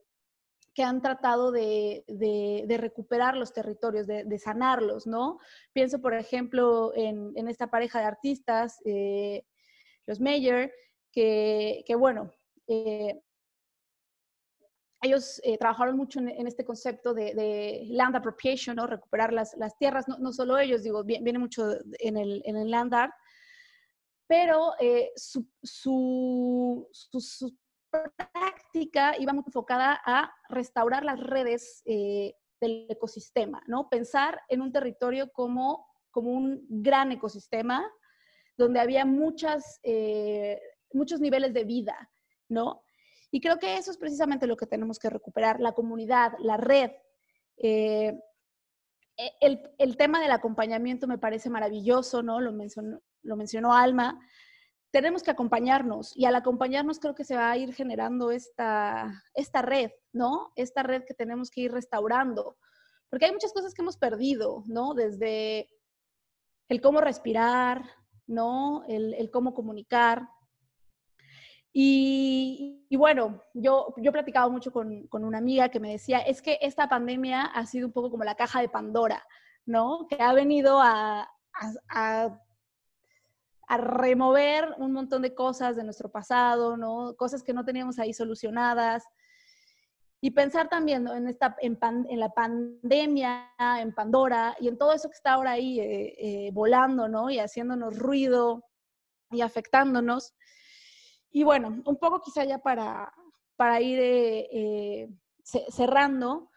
D: que han tratado de, de, recuperar los territorios, de, de, sanarlos, ¿no? Pienso, por ejemplo, en, en esta pareja de artistas, los Mayer, que, que bueno, ellos eh, trabajaron mucho en, este concepto de, land appropriation, recuperar las, tierras, no, solo ellos, digo, viene, mucho en el, en land art, pero eh, su, su, su, práctica iba muy enfocada a restaurar las redes eh, del ecosistema. Pensar en un territorio como, como un gran ecosistema donde había muchas, muchos niveles de vida, ¿no? Y creo que eso es precisamente lo que tenemos que recuperar, la comunidad, la red. Eh, e, el, tema del acompañamiento me parece maravilloso, ¿no? Lo mencionó, lo mencionó Alma. Tenemos que acompañarnos y al acompañarnos creo que se va a ir generando esta, esta red, ¿no? Esta red que tenemos que ir restaurando. Porque hay muchas cosas que hemos perdido, ¿no? Desde el cómo respirar, ¿no? El, el cómo comunicar, y, bueno, yo, yo he platicado mucho con, con, una amiga que me decía, es que esta pandemia ha sido un poco como la caja de Pandora, ¿no? Que ha venido a, a, remover un montón de cosas de nuestro pasado, ¿no? Cosas que no teníamos ahí solucionadas. Y pensar también en, esta, en, en, la pandemia, en Pandora y en todo eso que está ahora ahí eh, eh, volando, ¿no? Y haciéndonos ruido y afectándonos. Y bueno, un poco quizá ya para, para ir eh, eh, cerrando,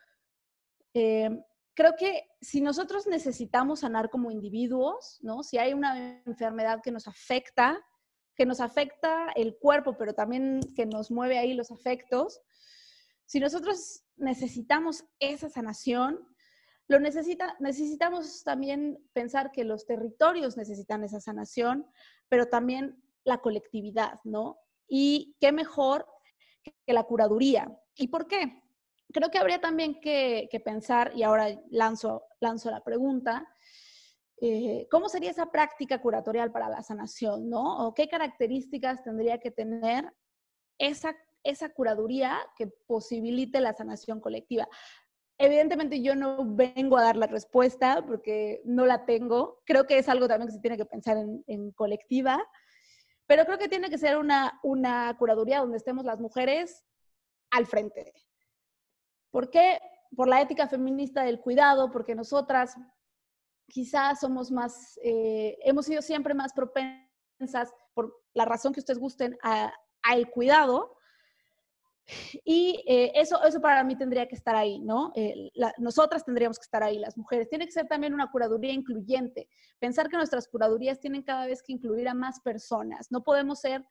D: eh, creo que si nosotros necesitamos sanar como individuos, ¿no? Si hay una enfermedad que nos afecta, que nos afecta el cuerpo, pero también que nos mueve ahí los afectos, si nosotros necesitamos esa sanación, lo necesita, necesitamos también pensar que los territorios necesitan esa sanación, pero también la colectividad, ¿no? Y qué mejor que la curaduría. ¿Y por qué? Creo que habría también que, pensar, y ahora lanzo, lanzo la pregunta, eh, ¿cómo sería esa práctica curatorial para la sanación? ¿no? ¿O qué características tendría que tener esa, esa curaduría que posibilite la sanación colectiva? Evidentemente yo no vengo a dar la respuesta porque no la tengo. Creo que es algo también que se tiene que pensar en, en colectiva. Pero creo que tiene que ser una, una curaduría donde estemos las mujeres al frente. ¿Por qué? Por la ética feminista del cuidado, porque nosotras quizás somos más, eh, hemos sido siempre más propensas, por la razón que ustedes gusten, al cuidado, y eh, eso, eso para mí tendría que estar ahí, ¿no? Eh, nosotras tendríamos que estar ahí, las mujeres. Tiene que ser también una curaduría incluyente. Pensar que nuestras curadurías tienen cada vez que incluir a más personas. No podemos ser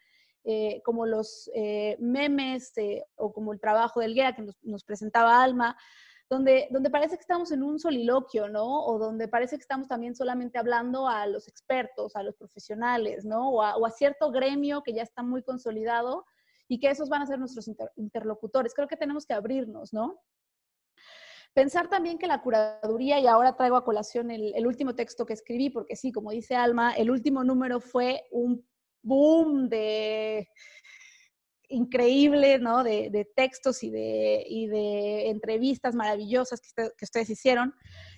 D: eh, como los memes o como el trabajo del guía que nos, nos, presentaba Alma, donde, donde parece que estamos en un soliloquio, ¿no? O donde parece que estamos también solamente hablando a los expertos, a los profesionales, ¿no? O a cierto gremio que ya está muy consolidado y que esos van a ser nuestros interlocutores. Creo que tenemos que abrirnos, ¿no? Pensar también que la curaduría, y ahora traigo a colación el, último texto que escribí, porque sí, como dice Alma, el último número fue un boom de increíble, ¿no? De, textos y de, entrevistas maravillosas que, ustedes hicieron.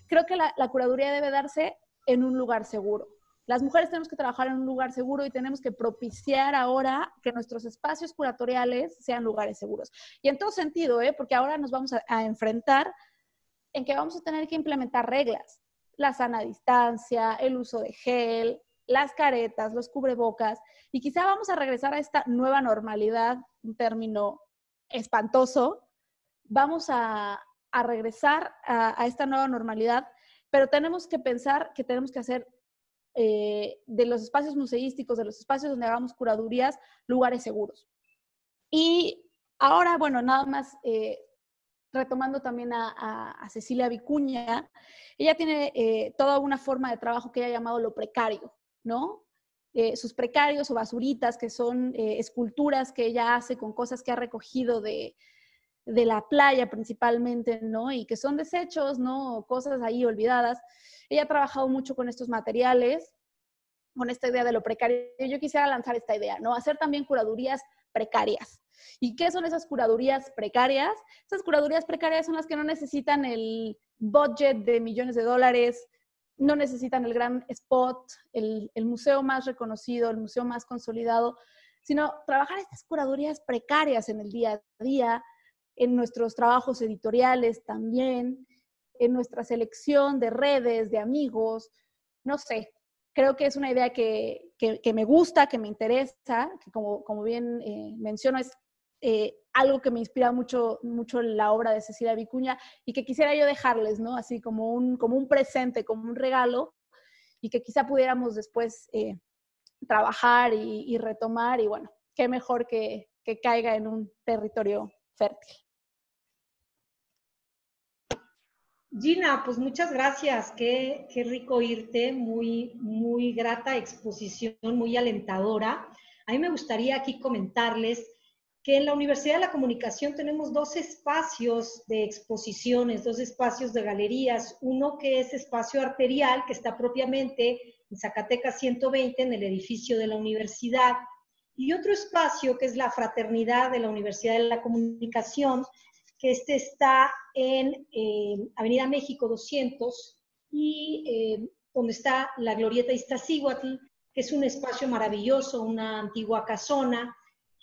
D: Creo que la curaduría debe darse en un lugar seguro. Las mujeres tenemos que trabajar en un lugar seguro y tenemos que propiciar ahora que nuestros espacios curatoriales sean lugares seguros. Y en todo sentido, ¿eh? porque ahora nos vamos a, enfrentar en que vamos a tener que implementar reglas. La sana distancia, el uso de gel, las caretas, los cubrebocas, y quizá vamos a regresar a esta nueva normalidad, un término espantoso, vamos a, regresar a, esta nueva normalidad, pero tenemos que pensar que tenemos que hacer eh, de los espacios museísticos, de los espacios donde hagamos curadurías, lugares seguros. Y ahora, bueno, nada más eh, retomando también a, Cecilia Vicuña, ella tiene eh, toda una forma de trabajo que ella ha llamado lo precario, ¿no? sus precarios o basuritas, que son esculturas que ella hace con cosas que ha recogido de, de la playa principalmente, ¿no? Y que son desechos, ¿no? Cosas ahí olvidadas. Ella ha trabajado mucho con estos materiales, con esta idea de lo precario. Yo quisiera lanzar esta idea, ¿no? Hacer también curadurías precarias. ¿Y qué son esas curadurías precarias? Esas curadurías precarias son las que no necesitan el budget de millones de dólares, no necesitan el gran spot, el, el museo más reconocido, el museo más consolidado, sino trabajar estas curadurías precarias en el día a día, en nuestros trabajos editoriales también, en nuestra selección de redes, de amigos, no sé, creo que es una idea que, me gusta, que me interesa, que como, como bien eh, menciono es eh, algo que me inspira mucho, mucho la obra de Cecilia Vicuña y que quisiera yo dejarles, ¿no? Así como un, como un presente, como un regalo y que quizá pudiéramos después eh, trabajar y, retomar y bueno, qué mejor que, que caiga en un territorio fértil.
B: Gina, pues muchas gracias. Qué, qué, rico oírte. Muy, muy grata exposición, muy alentadora. A mí me gustaría aquí comentarles que en la Universidad de la Comunicación tenemos dos espacios de exposiciones, dos espacios de galerías. Uno que es espacio arterial, que está propiamente en Zacatecas 120, en el edificio de la universidad. Y otro espacio que es la Fraternidad de la Universidad de la Comunicación, que este está en eh, Avenida México 200 y eh, donde está la Glorieta Iztaccíhuatl, que es un espacio maravilloso, una antigua casona,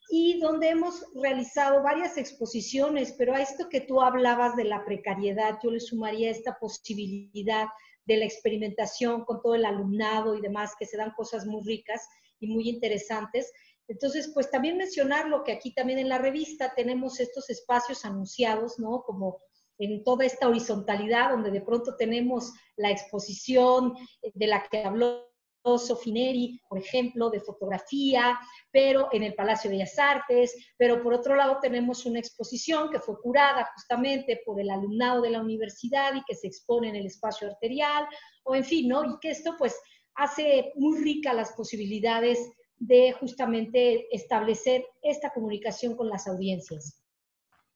B: y donde hemos realizado varias exposiciones, pero a esto que tú hablabas de la precariedad, yo le sumaría esta posibilidad de la experimentación con todo el alumnado y demás, que se dan cosas muy ricas y muy interesantes. Entonces, pues también mencionar lo que aquí también en la revista tenemos estos espacios anunciados, ¿no? Como en toda esta horizontalidad, donde de pronto tenemos la exposición de la que habló Sofineri, por ejemplo, de fotografía, pero en el Palacio de Bellas Artes, pero por otro lado tenemos una exposición que fue curada justamente por el alumnado de la universidad y que se expone en el espacio arterial, o en fin, ¿no? Y que esto pues hace muy rica las posibilidades de justamente establecer esta comunicación con las audiencias.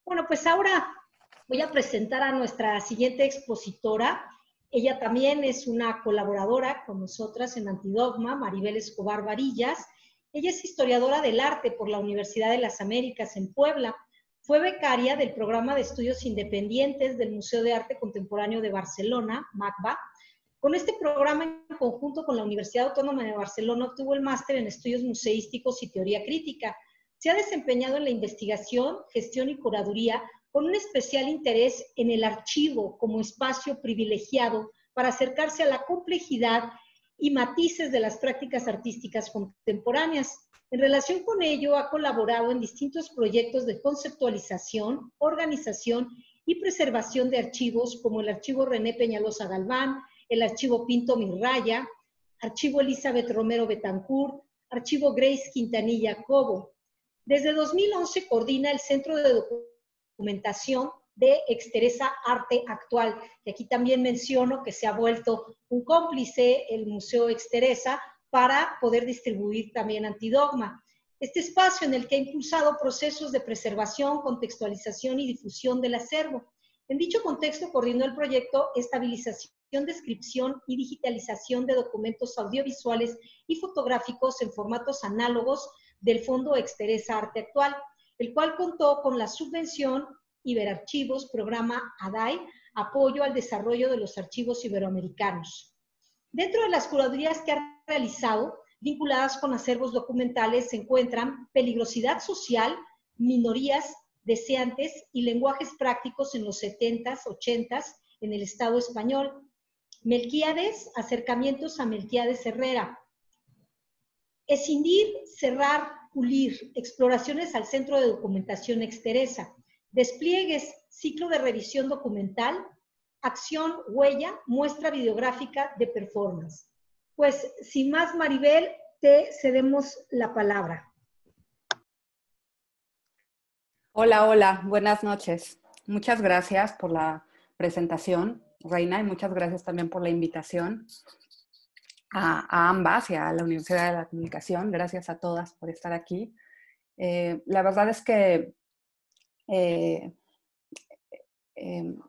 B: Bueno, pues ahora voy a presentar a nuestra siguiente expositora. Ella también es una colaboradora con nosotras en Antidogma, Maribel Escobar Varillas. Ella es historiadora del arte por la Universidad de las Américas en Puebla. Fue becaria del programa de estudios independientes del Museo de Arte Contemporáneo de Barcelona, MACBA, con este programa, en conjunto con la Universidad Autónoma de Barcelona, obtuvo el máster en estudios museísticos y teoría crítica. Se ha desempeñado en la investigación, gestión y curaduría con un especial interés en el archivo como espacio privilegiado para acercarse a la complejidad y matices de las prácticas artísticas contemporáneas. En relación con ello, ha colaborado en distintos proyectos de conceptualización, organización y preservación de archivos como el Archivo René Peñalosa Galván, el archivo Pinto Mirraya, archivo Elizabeth Romero Betancourt, archivo Grace Quintanilla Cobo. Desde 2011 coordina el Centro de Documentación de Exteresa Arte Actual, y aquí también menciono que se ha vuelto un cómplice el Museo Exteresa para poder distribuir también Antidogma. Este espacio en el que ha impulsado procesos de preservación, contextualización y difusión del acervo. En dicho contexto coordinó el proyecto Estabilización descripción y digitalización de documentos audiovisuales y fotográficos en formatos análogos del Fondo Exteresa Arte Actual, el cual contó con la subvención Iberarchivos, programa ADAI, apoyo al desarrollo de los archivos iberoamericanos. Dentro de las curadurías que ha realizado, vinculadas con acervos documentales, se encuentran peligrosidad social, minorías deseantes y lenguajes prácticos en los 70s, 80s en el Estado español, Melquiades, acercamientos a Melquiades Herrera. Escindir, cerrar, pulir, exploraciones al Centro de Documentación Exteresa. Despliegues, ciclo de revisión documental, acción, huella, muestra videográfica de performance. Pues sin más, Maribel, te cedemos la palabra.
E: Hola, hola, buenas noches. Muchas gracias por la presentación. Reina, y muchas gracias también por la invitación a, ambas y a la Universidad de la Comunicación. Gracias a todas por estar aquí. Eh, la verdad es que eh, em,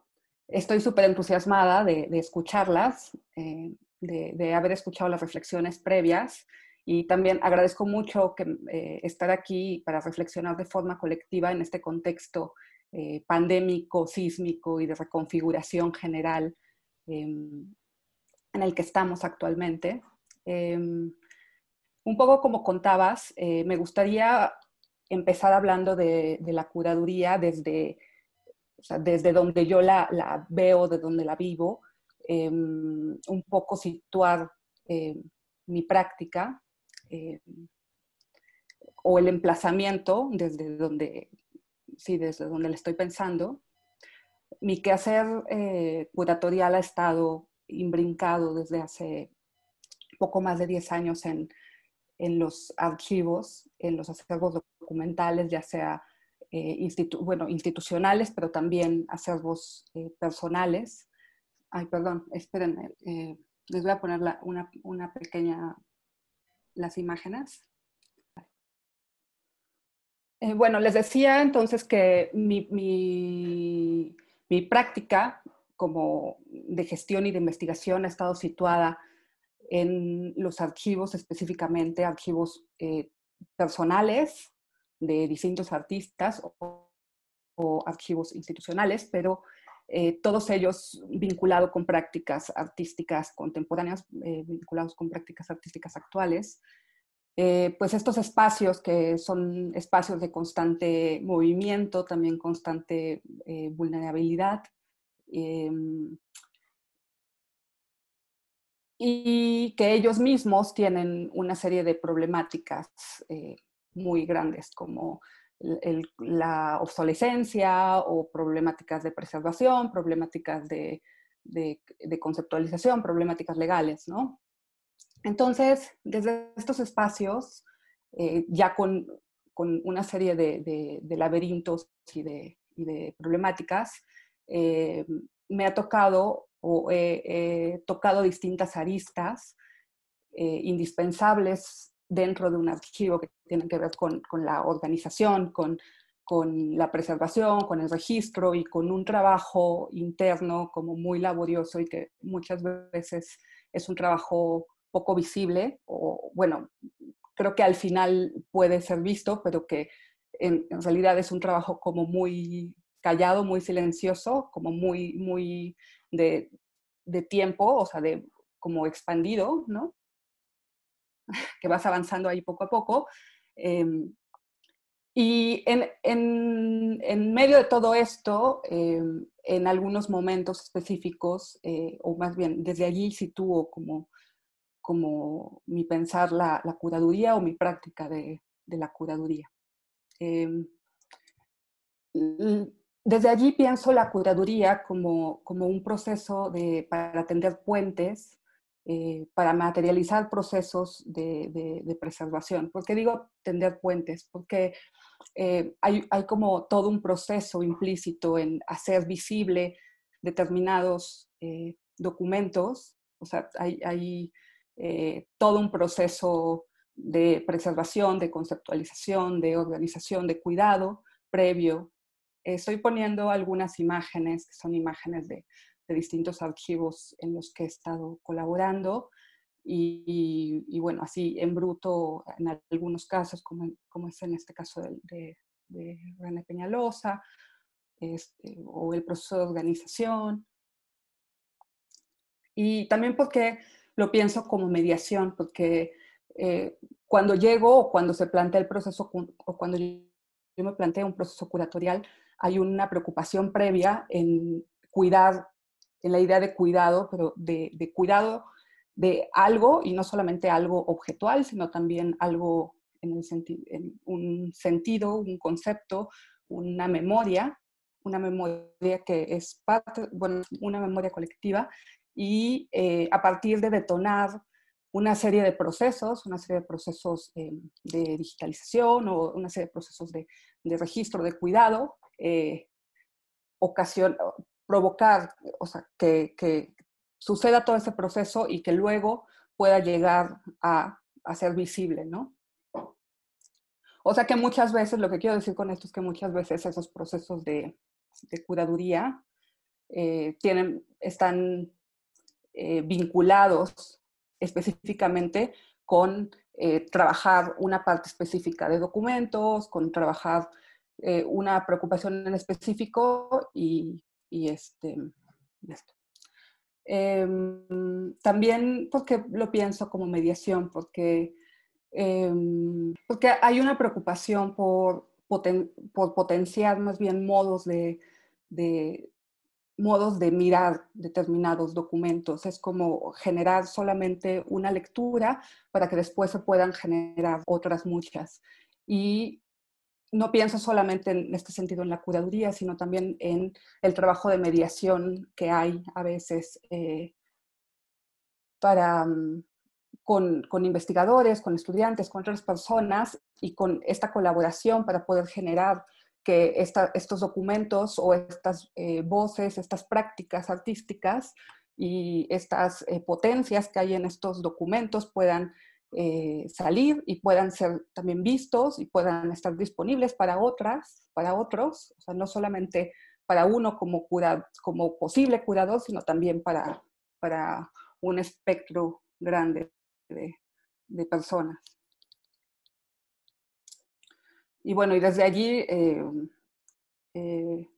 E: estoy súper entusiasmada de, escucharlas, eh, de, haber escuchado las reflexiones previas y también agradezco mucho que, estar aquí para reflexionar de forma colectiva en este contexto eh, pandémico, sísmico y de reconfiguración general em, en el que estamos actualmente. Em, un poco como contabas, eh, me gustaría empezar hablando de, la curaduría desde desde donde yo la, la veo, de donde la vivo, em, un poco situar em, mi práctica o el emplazamiento desde donde, sí, desde donde le estoy pensando. Mi quehacer eh, curatorial ha estado imbrincado desde hace poco más de 10 años en, en los archivos, en los acervos documentales, ya sea eh, bueno, institucionales, pero también acervos eh, personales. Ay, perdón, espérenme, eh, les voy a poner una, una, pequeña, las imágenes. Bueno, les decía entonces que mi, práctica como de gestión y de investigación ha estado situada en los archivos específicamente, archivos personales, de distintos artistas o, archivos institucionales, pero eh, todos ellos vinculados con prácticas artísticas contemporáneas, eh, vinculados con prácticas artísticas actuales. Eh, pues estos espacios que son espacios de constante movimiento, también constante vulnerabilidad, em, y que ellos mismos tienen una serie de problemáticas muy grandes como la obsolescencia o problemáticas de preservación, problemáticas de, conceptualización, problemáticas legales, ¿no? Entonces, desde estos espacios, eh, ya con, una serie de, laberintos y de, problemáticas, eh, me ha tocado o he, tocado distintas aristas eh, indispensables dentro de un archivo que tiene que ver con, la organización, con, la preservación, con el registro y con un trabajo interno como muy laborioso y que muchas veces es un trabajo poco visible o bueno, creo que al final puede ser visto, pero que en, realidad es un trabajo como muy callado, muy silencioso, como muy, muy de, de tiempo, o sea, de como expandido, ¿no? que vas avanzando ahí poco a poco. Em, y en, en, medio de todo esto, em, en algunos momentos específicos, eh, o más bien desde allí sitúo como, como mi pensar la, la curaduría o mi práctica de, la curaduría. Em, desde allí pienso la curaduría como, como un proceso de, para tender puentes eh, para materializar procesos de, preservación. ¿Por qué digo tender puentes? Porque eh, hay, como todo un proceso implícito en hacer visible determinados eh, documentos, o sea, hay, todo un proceso de preservación, de conceptualización, de organización, de cuidado previo. estoy poniendo algunas imágenes que son imágenes de, de distintos archivos en los que he estado colaborando. Y, bueno, así en bruto, en algunos casos, como, como es en este caso de, de, René Peñalosa, este, o el proceso de organización. Y también porque lo pienso como mediación, porque eh, cuando llego o cuando se plantea el proceso, o cuando yo me planteo un proceso curatorial, hay una preocupación previa en cuidar en la idea de cuidado, pero de, cuidado de algo y no solamente algo objetual, sino también algo en, el en un sentido, un concepto, una memoria, una memoria que es parte, bueno, una memoria colectiva y eh, a partir de detonar una serie de procesos, una serie de procesos eh, de digitalización o una serie de procesos de, registro de cuidado, eh, provocar, o sea, que, suceda todo ese proceso y que luego pueda llegar a, ser visible, ¿no? O sea que muchas veces, lo que quiero decir con esto es que muchas veces esos procesos de, curaduría eh, tienen, están eh, vinculados específicamente con eh, trabajar una parte específica de documentos, con trabajar una preocupación en específico y, este, esto. Em, también porque lo pienso como mediación, porque, em, porque hay una preocupación por, por potenciar más bien modos de modos de mirar determinados documentos. Es como generar solamente una lectura para que después se puedan generar otras muchas. Y no pienso solamente en este sentido en la curaduría, sino también en el trabajo de mediación que hay a veces eh, para, mm, con, con, investigadores, con estudiantes, con otras personas y con esta colaboración para poder generar que estos documentos o estas eh, voces, estas prácticas artísticas y estas eh, potencias que hay en estos documentos puedan eh, salir y puedan ser también vistos y puedan estar disponibles para otras, para otros, no solamente para uno como, posible curador, sino también para, para un espectro grande de, de personas. Y bueno, y desde allí, eh, eh,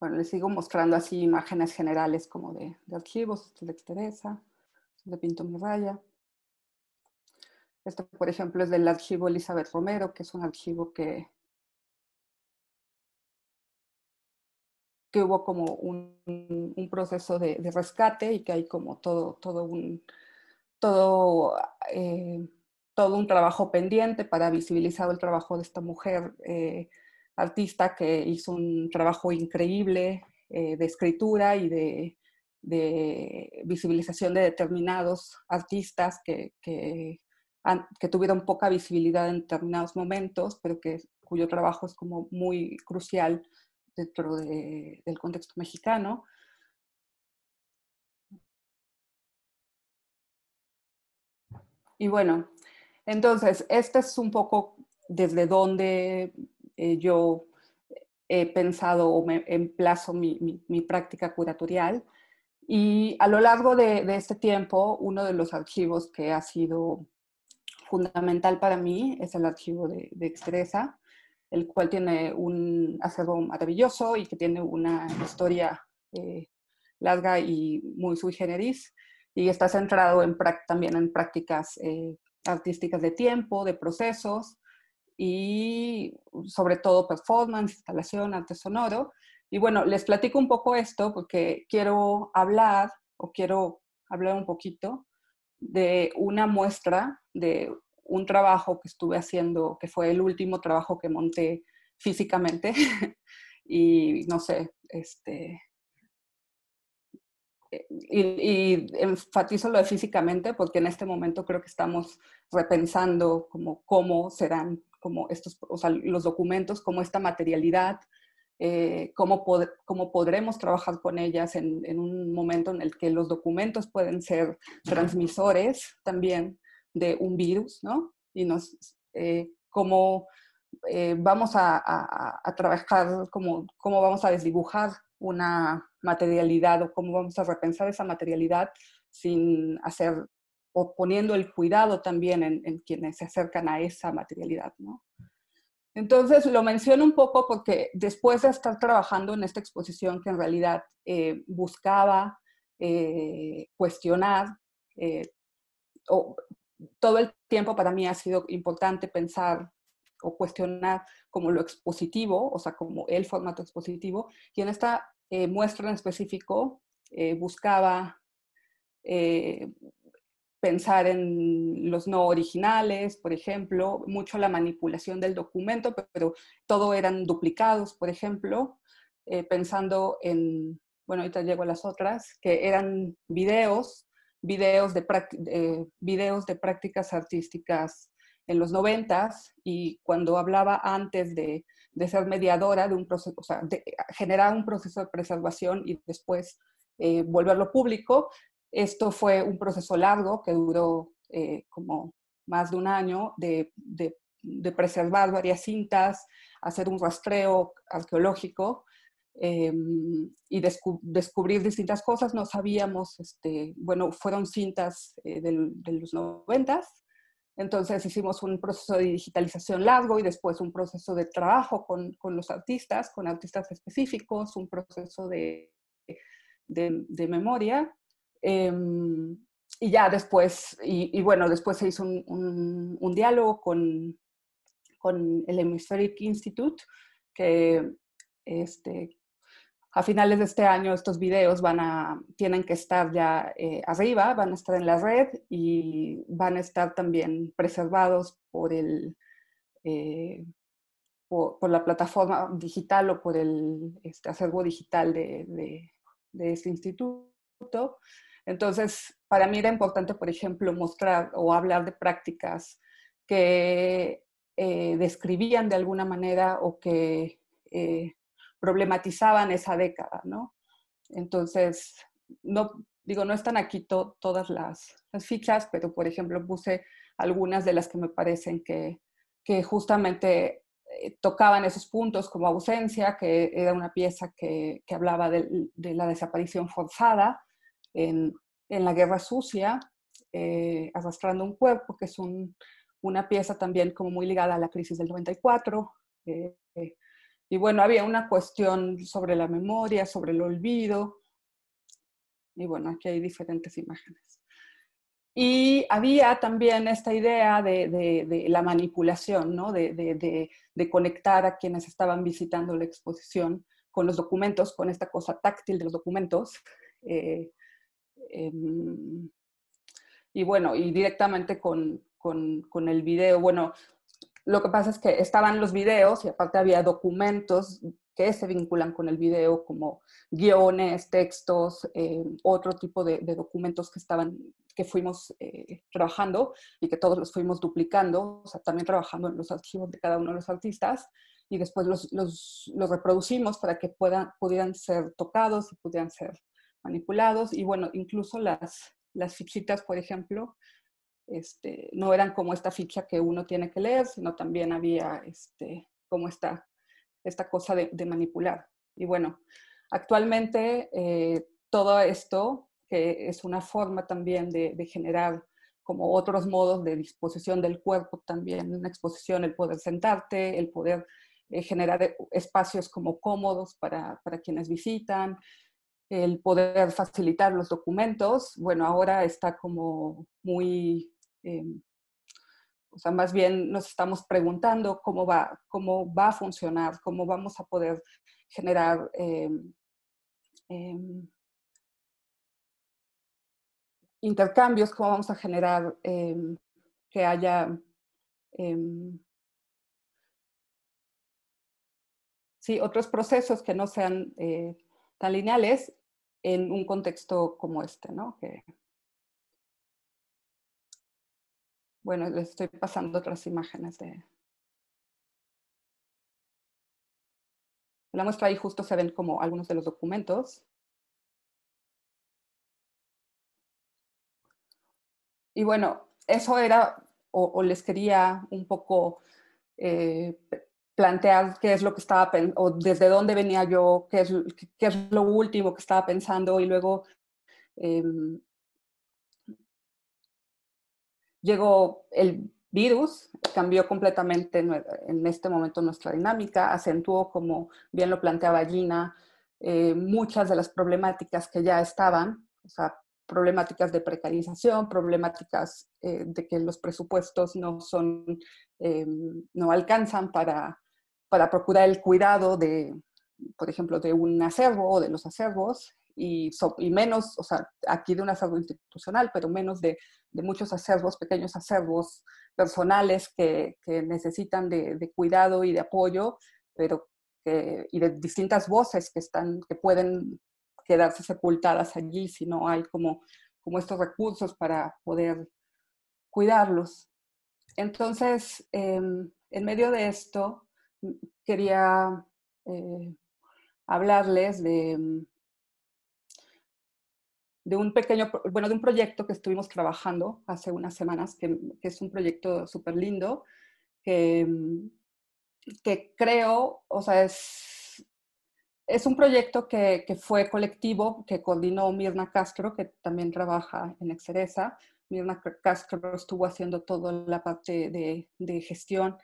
E: bueno, les sigo mostrando así imágenes generales como de, archivos, esto de Teresa, de Pinto Mi Raya. Esto, por ejemplo, es del archivo Elizabeth Romero, que es un archivo que, que hubo como un, proceso de, de, rescate y que hay como todo, todo un, todo, eh, todo un trabajo pendiente para visibilizar el trabajo de esta mujer eh, artista que hizo un trabajo increíble eh, de escritura y de, visibilización de determinados artistas que, que, tuvieron poca visibilidad en determinados momentos, pero que, cuyo trabajo es como muy crucial dentro del contexto mexicano. Y bueno, entonces, este es un poco desde donde eh, yo he pensado o me emplazo mi, práctica curatorial. Y a lo largo de, de, este tiempo, uno de los archivos que ha sido fundamental para mí es el archivo de, de Extresa, el cual tiene un acervo maravilloso y que tiene una historia eh, larga y muy sui generis y está centrado en, también en prácticas eh, artísticas de tiempo, de procesos y sobre todo performance, instalación, arte sonoro. Y bueno, les platico un poco esto porque quiero hablar o quiero hablar un poquito de una muestra de un trabajo que estuve haciendo, que fue el último trabajo que monté físicamente. y no sé, este, y, enfatizo lo de físicamente porque en este momento creo que estamos repensando como cómo serán como estos, o sea, los documentos, como esta materialidad, eh, cómo, cómo, podremos trabajar con ellas en, en, un momento en el que los documentos pueden ser transmisores también de un virus, ¿no? Y nos, eh, cómo eh, vamos a, a, trabajar, cómo, cómo vamos a desdibujar una materialidad o cómo vamos a repensar esa materialidad sin hacer o poniendo el cuidado también en, quienes se acercan a esa materialidad, ¿no? Entonces lo menciono un poco porque después de estar trabajando en esta exposición que en realidad eh, buscaba eh, cuestionar, o, todo el tiempo para mí ha sido importante pensar o cuestionar como lo expositivo, o sea, como el formato expositivo, y en esta eh, muestra en específico eh, buscaba eh, pensar en los no originales, por ejemplo, mucho la manipulación del documento, pero todo eran duplicados, por ejemplo, pensando en, bueno, ahorita llego a las otras, que eran videos, videos de, videos de prácticas artísticas en los noventas y cuando hablaba antes de, ser mediadora de un proceso, o sea, de generar un proceso de preservación y después eh, volverlo público, esto fue un proceso largo que duró eh, como más de un año de, preservar varias cintas, hacer un rastreo arqueológico em, y descubrir distintas cosas. No sabíamos, este, bueno, fueron cintas eh, de los noventas entonces hicimos un proceso de digitalización largo y después un proceso de trabajo con, con los artistas, con artistas específicos, un proceso de, de, memoria. Em, y ya después, y, bueno, después se hizo un, un, diálogo con, con el Hemispheric Institute, que este, a finales de este año estos videos van a, tienen que estar ya eh, arriba, van a estar en la red y van a estar también preservados por, el, eh, por, la plataforma digital o por el este, acervo digital de, este instituto. Entonces, para mí era importante, por ejemplo, mostrar o hablar de prácticas que eh, describían de alguna manera o que problematizaban esa década, ¿no? Entonces, no, digo, no están aquí todas las, fichas, pero por ejemplo puse algunas de las que me parecen que, que justamente eh, tocaban esos puntos como ausencia, que era una pieza que, que hablaba de, de, la desaparición forzada en, en la guerra sucia, eh, arrastrando un cuerpo, que es un, una pieza también como muy ligada a la crisis del 94. Eh, y bueno, había una cuestión sobre la memoria, sobre el olvido. Y bueno, aquí hay diferentes imágenes. Y había también esta idea de, la manipulación, ¿no? de, conectar a quienes estaban visitando la exposición con los documentos, con esta cosa táctil de los documentos. Eh, em, y bueno, y directamente con, con, el video. Bueno, lo que pasa es que estaban los videos y aparte había documentos que se vinculan con el video, como guiones, textos, eh, otro tipo de, documentos que estaban, que fuimos eh, trabajando y que todos los fuimos duplicando, o sea, también trabajando en los archivos de cada uno de los artistas y después los, los, los reproducimos para que puedan, pudieran ser tocados y pudieran ser manipulados. Y bueno, incluso las, las fichitas, por ejemplo, este, no eran como esta ficha que uno tiene que leer, sino también había este, como esta, esta cosa de, manipular. Y bueno, actualmente eh, todo esto, que es una forma también de, generar como otros modos de disposición del cuerpo también, una exposición, el poder sentarte, el poder eh, generar espacios como cómodos para, para quienes visitan, el poder facilitar los documentos, bueno, ahora está como muy Em, o sea, más bien nos estamos preguntando cómo va, cómo va a funcionar, cómo vamos a poder generar em, em, intercambios, cómo vamos a generar que haya sí, otros procesos que no sean eh, tan lineales en un contexto como este, ¿no? Bueno, les estoy pasando otras imágenes de... La muestra ahí justo se ven como algunos de los documentos. Y bueno, eso era, o, les quería un poco eh, plantear qué es lo que estaba, o desde dónde venía yo, qué es, lo último que estaba pensando y luego em, llegó el virus, cambió completamente en este momento nuestra dinámica, acentuó, como bien lo planteaba Gina, eh, muchas de las problemáticas que ya estaban, o sea, problemáticas de precarización, problemáticas eh, de que los presupuestos no son, eh, no alcanzan para, para procurar el cuidado de, por ejemplo, de un acervo o de los acervos, y, y, menos, o sea, aquí de un acervo institucional, pero menos de, de muchos acervos, pequeños acervos personales que, que necesitan de, de, cuidado y de apoyo, pero que, y de distintas voces que, están, que pueden quedarse sepultadas allí si no hay como, como estos recursos para poder cuidarlos. Entonces, em, en medio de esto, quería eh, hablarles de, de un pequeño, bueno, de un proyecto que estuvimos trabajando hace unas semanas, que, es un proyecto súper lindo, que, que, creo, o sea, es, es un proyecto que, que, fue colectivo, que coordinó Mirna Castro, que también trabaja en Exeresa. Mirna Castro estuvo haciendo toda la parte de, de gestión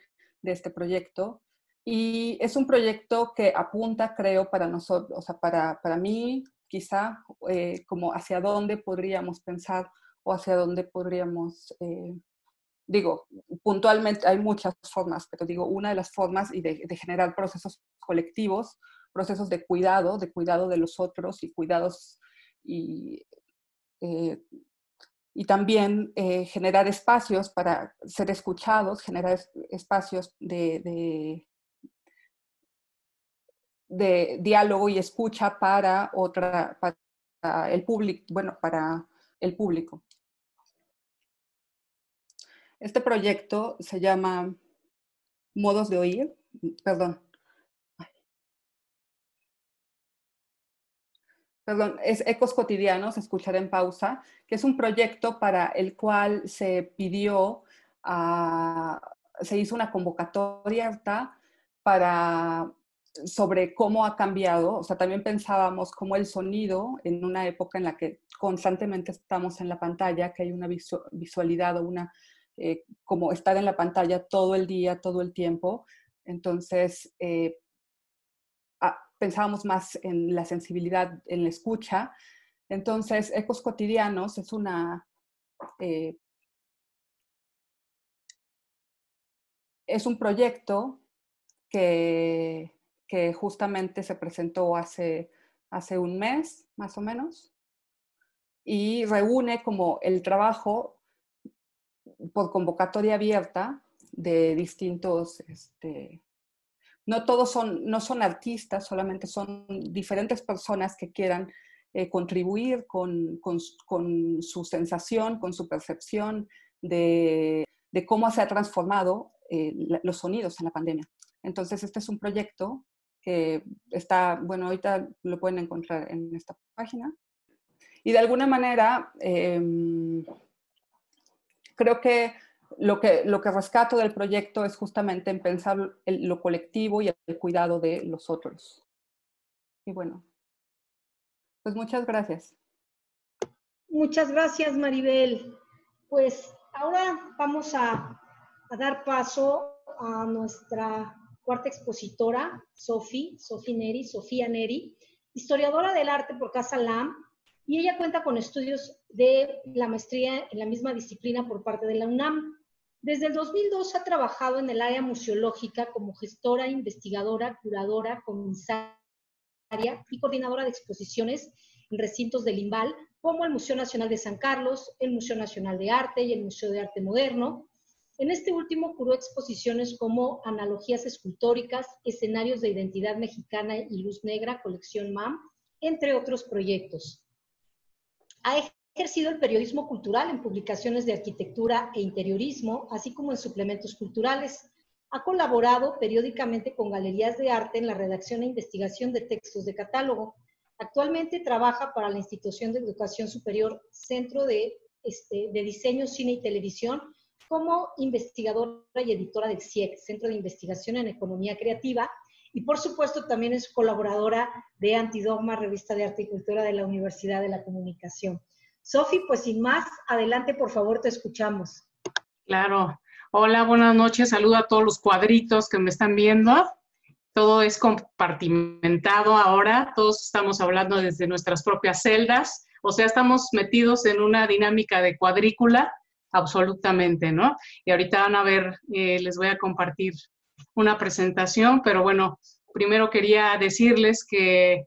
E: de este proyecto. Y es un proyecto que apunta, creo, para nosotros, o sea, para, para mí, quizá eh, como hacia dónde podríamos pensar o hacia dónde podríamos eh, digo, puntualmente hay muchas formas, pero digo, una de las formas y de, generar procesos colectivos, procesos de cuidado, de cuidado de los otros y cuidados y, eh, y también generar espacios para ser escuchados, generar espacios de, diálogo y escucha para otra, para el público, bueno, para el público. Este proyecto se llama Modos de Oír, perdón. Perdón, es Ecos Cotidianos, Escuchar en Pausa, que es un proyecto para el cual se pidió, se hizo una convocatoria para sobre cómo ha cambiado, o sea, también pensábamos cómo el sonido en una época en la que constantemente estamos en la pantalla, que hay una visualidad o una eh, como estar en la pantalla todo el día, todo el tiempo. Entonces, eh, ah, pensábamos más en la sensibilidad, en la escucha. Entonces, Ecos Cotidianos es una... Eh, es un proyecto que, que, justamente se presentó hace, hace un mes, más o menos, y reúne como el trabajo por convocatoria abierta de distintos, este, no todos son, no son artistas, solamente son diferentes personas que quieran eh, contribuir con, con, con, su sensación, con su percepción de, de cómo se ha transformado eh, los sonidos en la pandemia. Entonces, este es un proyecto que está, bueno, ahorita lo pueden encontrar en esta página. Y de alguna manera, em, creo que lo que, lo que rescato del proyecto es justamente en pensar lo colectivo y el cuidado de los otros. Y bueno, pues muchas gracias.
B: Muchas gracias, Maribel. Pues ahora vamos a dar paso a nuestra cuarta expositora, Sofi, Sofi Neri, Sofía Neri, historiadora del arte por Casa LAM, y ella cuenta con estudios de la maestría en la misma disciplina por parte de la UNAM. Desde el 2002 ha trabajado en el área museológica como gestora, investigadora, curadora, comisaria y coordinadora de exposiciones en recintos del IMBAL, como el Museo Nacional de San Carlos, el Museo Nacional de Arte y el Museo de Arte Moderno. En este último curó exposiciones como Analogías Escultóricas, Escenarios de Identidad Mexicana y Luz Negra, colección MAM, entre otros proyectos. Ha ejercido el periodismo cultural en publicaciones de arquitectura e interiorismo, así como en suplementos culturales. Ha colaborado periódicamente con galerías de arte en la redacción e investigación de textos de catálogo. Actualmente trabaja para la Institución de Educación Superior Centro de, este, Diseño, Cine y Televisión como investigadora y editora del CIEC, Centro de Investigación en Economía Creativa, y por supuesto también es colaboradora de Antidogma, revista de arte y cultura de la Universidad de la Comunicación. Sofi, pues sin más, adelante por favor, te escuchamos.
F: Claro. Hola, buenas noches. Saludo a todos los cuadritos que me están viendo. Todo es compartimentado ahora. Todos estamos hablando desde nuestras propias celdas. O sea, estamos metidos en una dinámica de cuadrícula, absolutamente, ¿no? Y ahorita van a ver, eh, les voy a compartir una presentación, pero bueno, primero quería decirles que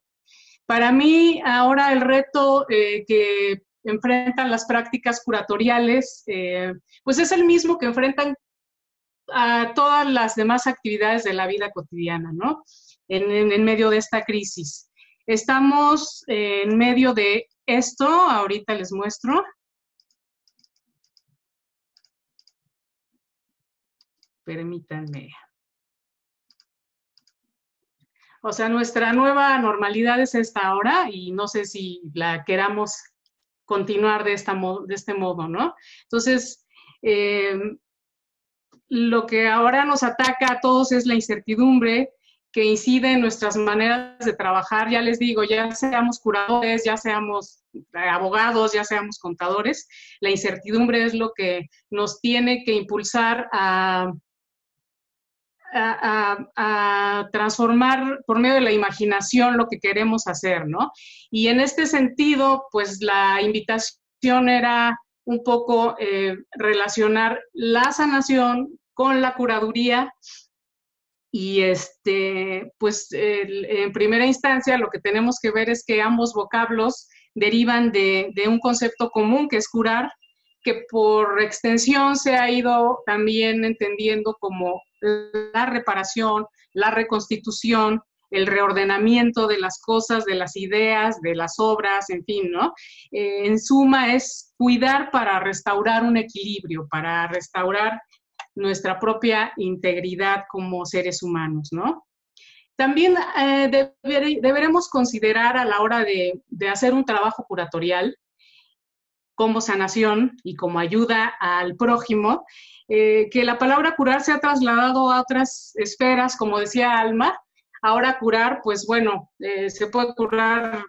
F: para mí ahora el reto eh, que enfrentan las prácticas curatoriales, eh, pues es el mismo que enfrentan a todas las demás actividades de la vida cotidiana, ¿no? En, medio de esta crisis. Estamos en medio de esto, ahorita les muestro. Permítanme. O sea, nuestra nueva normalidad es esta ahora y no sé si la queramos continuar de, esta de este modo, ¿no? Entonces, eh, lo que ahora nos ataca a todos es la incertidumbre que incide en nuestras maneras de trabajar. Ya les digo, ya seamos curadores, ya seamos abogados, ya seamos contadores, la incertidumbre es lo que nos tiene que impulsar a a, transformar por medio de la imaginación lo que queremos hacer, ¿no? Y en este sentido, pues la invitación era un poco eh, relacionar la sanación con la curaduría y este, pues en primera instancia lo que tenemos que ver es que ambos vocablos derivan de, de, un concepto común que es curar, que por extensión se ha ido también entendiendo como la reparación, la reconstitución, el reordenamiento de las cosas, de las ideas, de las obras, en fin, ¿no? Eh, en suma, es cuidar para restaurar un equilibrio, para restaurar nuestra propia integridad como seres humanos, ¿no? También eh, deberemos considerar a la hora de, hacer un trabajo curatorial como sanación y como ayuda al prójimo, eh, que la palabra curar se ha trasladado a otras esferas, como decía Alma. Ahora curar, pues bueno, eh, se puede curar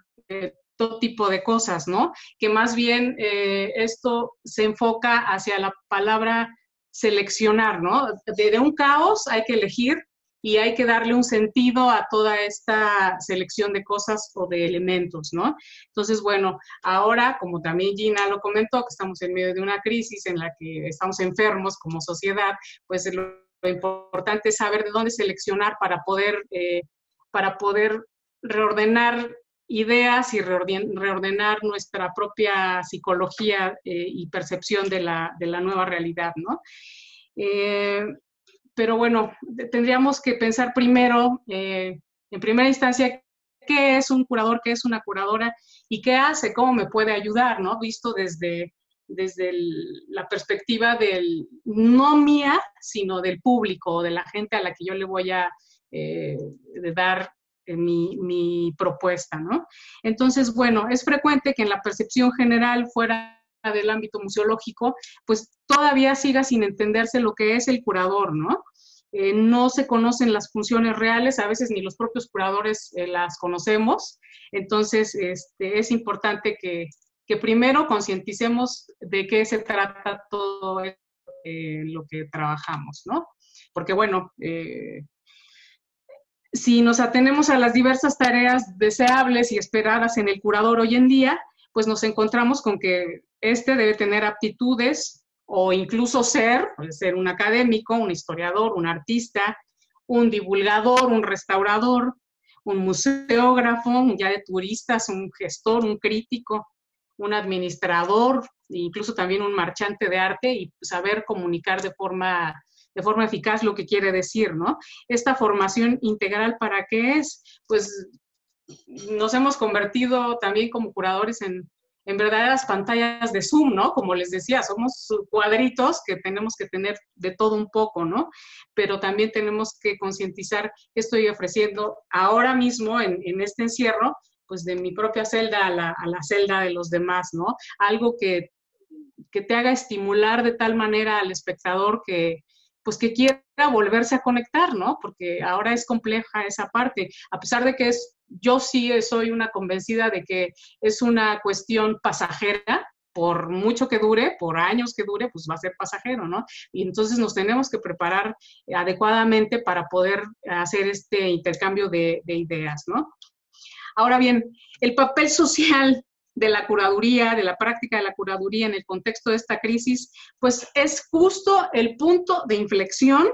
F: todo tipo de cosas, ¿no? Que más bien esto se enfoca hacia la palabra seleccionar, ¿no? De, un caos hay que elegir y hay que darle un sentido a toda esta selección de cosas o de elementos, ¿no? Entonces, bueno, ahora, como también Gina lo comentó, que estamos en medio de una crisis en la que estamos enfermos como sociedad, pues lo, importante es saber de dónde seleccionar para poder, eh, para poder reordenar ideas y reordenar nuestra propia psicología eh, y percepción de la, nueva realidad, ¿no? Eh, pero bueno, tendríamos que pensar primero, eh, en primera instancia, qué es un curador, qué es una curadora y qué hace, cómo me puede ayudar, ¿no? Visto desde, desde la perspectiva del, no mía, sino del público, de la gente a la que yo le voy a dar mi, mi propuesta, ¿no? Entonces, bueno, es frecuente que en la percepción general fuera del ámbito museológico, pues todavía siga sin entenderse lo que es el curador, ¿no? Eh, no se conocen las funciones reales, a veces ni los propios curadores eh, las conocemos, entonces este, es importante que, primero concienticemos de qué se trata todo eh, lo que trabajamos, ¿no? Porque bueno, si nos atenemos a las diversas tareas deseables y esperadas en el curador hoy en día, pues nos encontramos con que este debe tener aptitudes o incluso ser, ser un académico, un historiador, un artista, un divulgador, un restaurador, un museógrafo, un de turistas, un gestor, un crítico, un administrador, incluso también un marchante de arte y saber comunicar de forma de forma eficaz lo que quiere decir, ¿no? Esta formación integral, ¿para qué es? Pues nos hemos convertido también como curadores en, en verdaderas pantallas de Zoom, ¿no? Como les decía, somos cuadritos que tenemos que tener de todo un poco, ¿no? Pero también tenemos que concientizar qué estoy ofreciendo ahora mismo en, este encierro, pues de mi propia celda a la, a la celda de los demás, ¿no? Algo que, que te haga estimular de tal manera al espectador que, pues que quiera volverse a conectar, ¿no? Porque ahora es compleja esa parte, a pesar de que es, yo sí soy una convencida de que es una cuestión pasajera, por mucho que dure, por años que dure, pues va a ser pasajero, ¿no? Y entonces nos tenemos que preparar adecuadamente para poder hacer este intercambio de, de ideas, ¿no? Ahora bien, el papel social de la curaduría, de la práctica de la curaduría en el contexto de esta crisis, pues es justo el punto de inflexión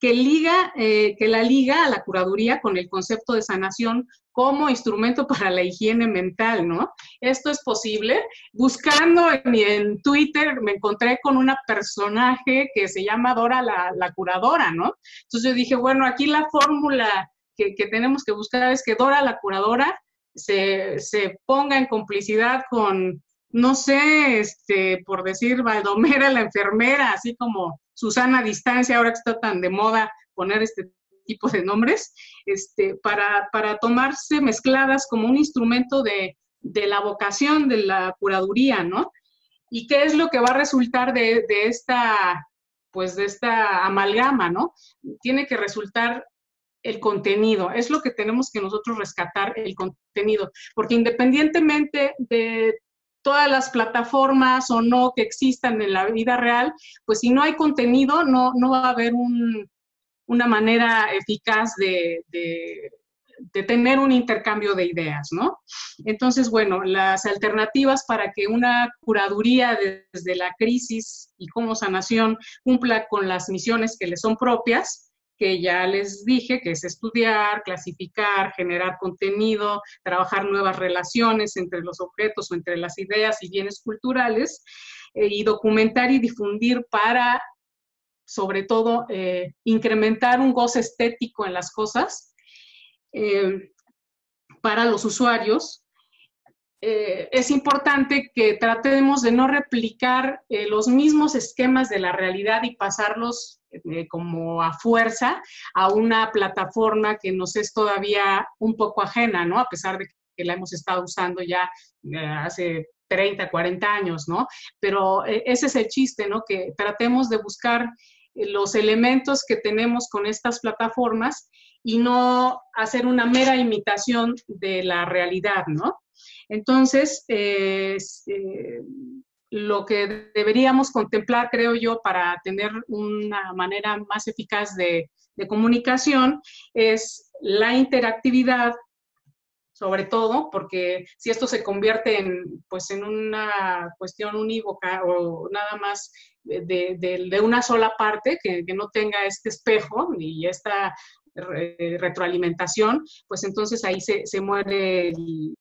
F: que, liga, eh, que la liga a la curaduría con el concepto de sanación como instrumento para la higiene mental, ¿no? Esto es posible. Buscando en, Twitter me encontré con una personaje que se llama Dora la, curadora, ¿no? Entonces yo dije, bueno, aquí la fórmula que, que tenemos que buscar es que Dora la curadora se, ponga en complicidad con, no sé, este, por decir, Valdomera, la enfermera, así como Susana Distancia, ahora que está tan de moda poner este tipo de nombres, este, para, para tomarse mezcladas como un instrumento de, de, la vocación de la curaduría, ¿no? ¿Y qué es lo que va a resultar de, de esta, pues, de esta amalgama, ¿no? Tiene que resultar el contenido, es lo que tenemos que nosotros rescatar, el contenido, porque independientemente de todas las plataformas o no que existan en la vida real, pues si no hay contenido, no, no va a haber una manera eficaz de, de tener un intercambio de ideas, ¿no? Entonces, bueno, las alternativas para que una curaduría desde la crisis y como sanación cumpla con las misiones que le son propias, que ya les dije, que es estudiar, clasificar, generar contenido, trabajar nuevas relaciones entre los objetos o entre las ideas y bienes culturales, eh, y documentar y difundir para, sobre todo, eh, incrementar un goce estético en las cosas eh, para los usuarios. Es importante que tratemos de no replicar los mismos esquemas de la realidad y pasarlos como a fuerza a una plataforma que nos es todavía un poco ajena, ¿no? A pesar de que la hemos estado usando ya hace 30, 40 años, ¿no? Pero eh, ese es el chiste, ¿no? Que tratemos de buscar eh, los elementos que tenemos con estas plataformas y no hacer una mera imitación de la realidad, ¿no? Entonces, eh, lo que deberíamos contemplar, creo yo, para tener una manera más eficaz de, comunicación es la interactividad sobre todo, porque si esto se convierte en, pues, en una cuestión unívoca o nada más de, una sola parte, que, no tenga este espejo y esta retroalimentación, pues entonces ahí se, se muere el,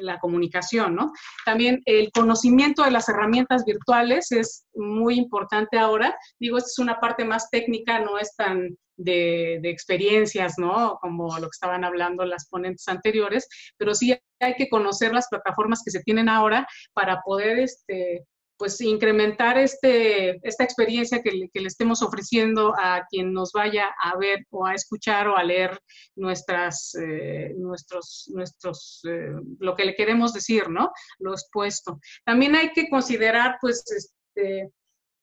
F: la comunicación, ¿no? También el conocimiento de las herramientas virtuales es muy importante ahora. Digo, esta es una parte más técnica, no es tan de, experiencias, ¿no? Como lo que estaban hablando las ponentes anteriores, pero sí hay que conocer las plataformas que se tienen ahora para poder este, pues incrementar este, esta experiencia que le, que le, estemos ofreciendo a quien nos vaya a ver o a escuchar o a leer nuestras, eh, nuestros, nuestros, eh, lo que le queremos decir, ¿no? Lo expuesto. También hay que considerar, pues, este,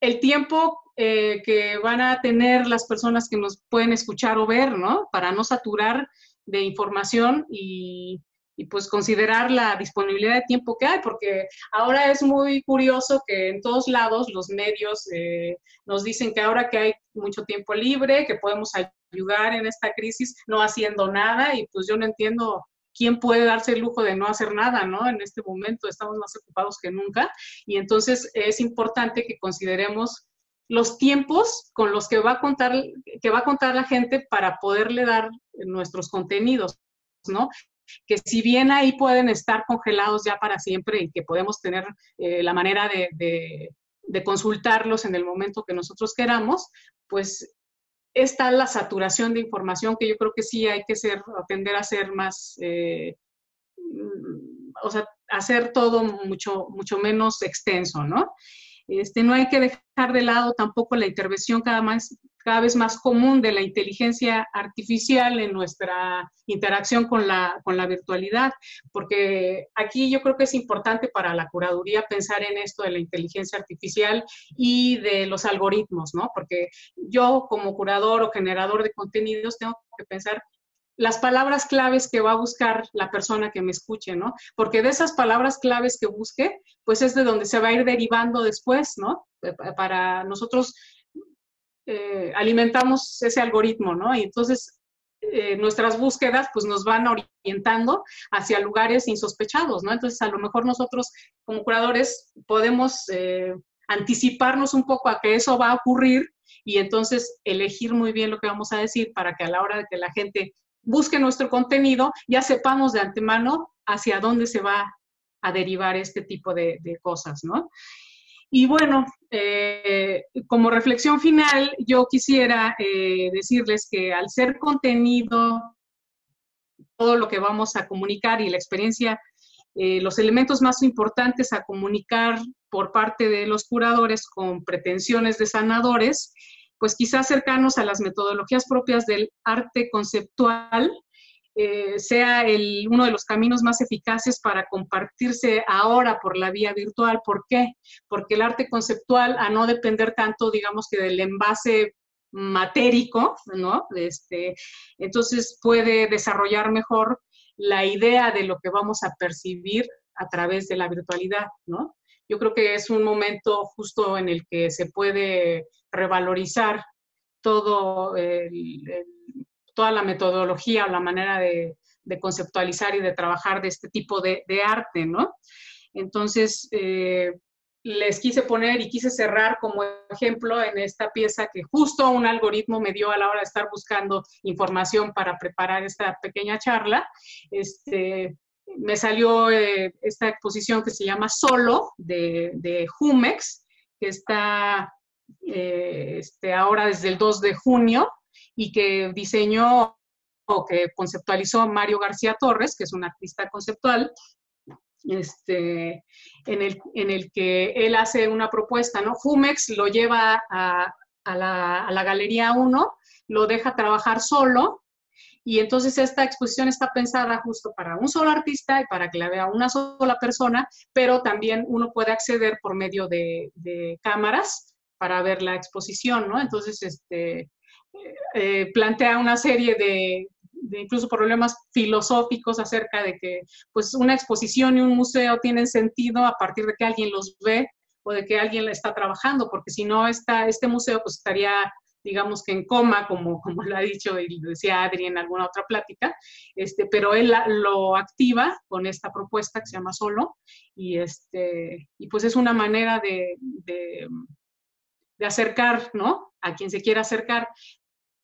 F: el tiempo eh, que van a tener las personas que nos pueden escuchar o ver, ¿no? Para no saturar de información y y pues considerar la disponibilidad de tiempo que hay, porque ahora es muy curioso que en todos lados los medios eh, nos dicen que ahora que hay mucho tiempo libre, que podemos ayudar en esta crisis no haciendo nada y pues yo no entiendo quién puede darse el lujo de no hacer nada, ¿no? En este momento estamos más ocupados que nunca y entonces es importante que consideremos los tiempos con los que va a contar que va a contar la gente para poderle dar nuestros contenidos, ¿no? Que si bien ahí pueden estar congelados ya para siempre y que podemos tener eh, la manera de, consultarlos en el momento que nosotros queramos, pues está la saturación de información que yo creo que sí hay que ser, atender a ser más, eh, mm, o sea, hacer todo mucho, mucho menos extenso, ¿no? Este, no hay que dejar de lado tampoco la intervención cada, más, cada vez más común de la inteligencia artificial en nuestra interacción con la, con la virtualidad, porque aquí yo creo que es importante para la curaduría pensar en esto de la inteligencia artificial y de los algoritmos, ¿no? Porque yo como curador o generador de contenidos tengo que pensar las palabras claves que va a buscar la persona que me escuche, ¿no? Porque de esas palabras claves que busque, pues es de donde se va a ir derivando después, ¿no? Eh, para nosotros eh, alimentamos ese algoritmo, ¿no? Y entonces eh, nuestras búsquedas pues nos van orientando hacia lugares insospechados, ¿no? Entonces a lo mejor nosotros como curadores podemos anticiparnos un poco a que eso va a ocurrir y entonces elegir muy bien lo que vamos a decir para que a la hora de que la gente busque nuestro contenido, ya sepamos de antemano hacia dónde se va a derivar este tipo de, cosas, ¿no? Y bueno, eh, como reflexión final, yo quisiera eh, decirles que al ser contenido, todo lo que vamos a comunicar y la experiencia, eh, los elementos más importantes a comunicar por parte de los curadores con pretensiones de sanadores, pues quizás cercanos a las metodologías propias del arte conceptual, eh, sea el, uno de los caminos más eficaces para compartirse ahora por la vía virtual. ¿Por qué? Porque el arte conceptual, a no depender tanto, digamos que del envase matérico, ¿no? Este, entonces puede desarrollar mejor la idea de lo que vamos a percibir a través de la virtualidad, ¿no? yo creo que es un momento justo en el que se puede revalorizar todo toda la metodología o la manera de, conceptualizar y de trabajar de este tipo de, arte, ¿no? Entonces, eh, les quise poner y quise cerrar como ejemplo en esta pieza que justo un algoritmo me dio a la hora de estar buscando información para preparar esta pequeña charla. Este, me salió eh, esta exposición que se llama Solo de, de Jumex, que está eh, este, ahora desde el 2 de junio y que diseñó o que conceptualizó Mario García Torres, que es un artista conceptual, este, en, el, en el que él hace una propuesta, ¿no? Jumex lo lleva a, a, la, Galería 1, lo deja trabajar solo y entonces esta exposición está pensada justo para un solo artista y para que la vea una sola persona, pero también uno puede acceder por medio de, cámaras para ver la exposición, ¿no? Entonces, este, eh, plantea una serie de, incluso problemas filosóficos acerca de que pues una exposición y un museo tienen sentido a partir de que alguien los ve o de que alguien está trabajando, porque si no, está, este museo pues estaría digamos que en coma, como, como lo ha dicho y lo decía Adri en alguna otra plática, este, pero él lo activa con esta propuesta que se llama Solo, y, este, y pues es una manera de, de, de acercar, ¿no? A quien se quiera acercar.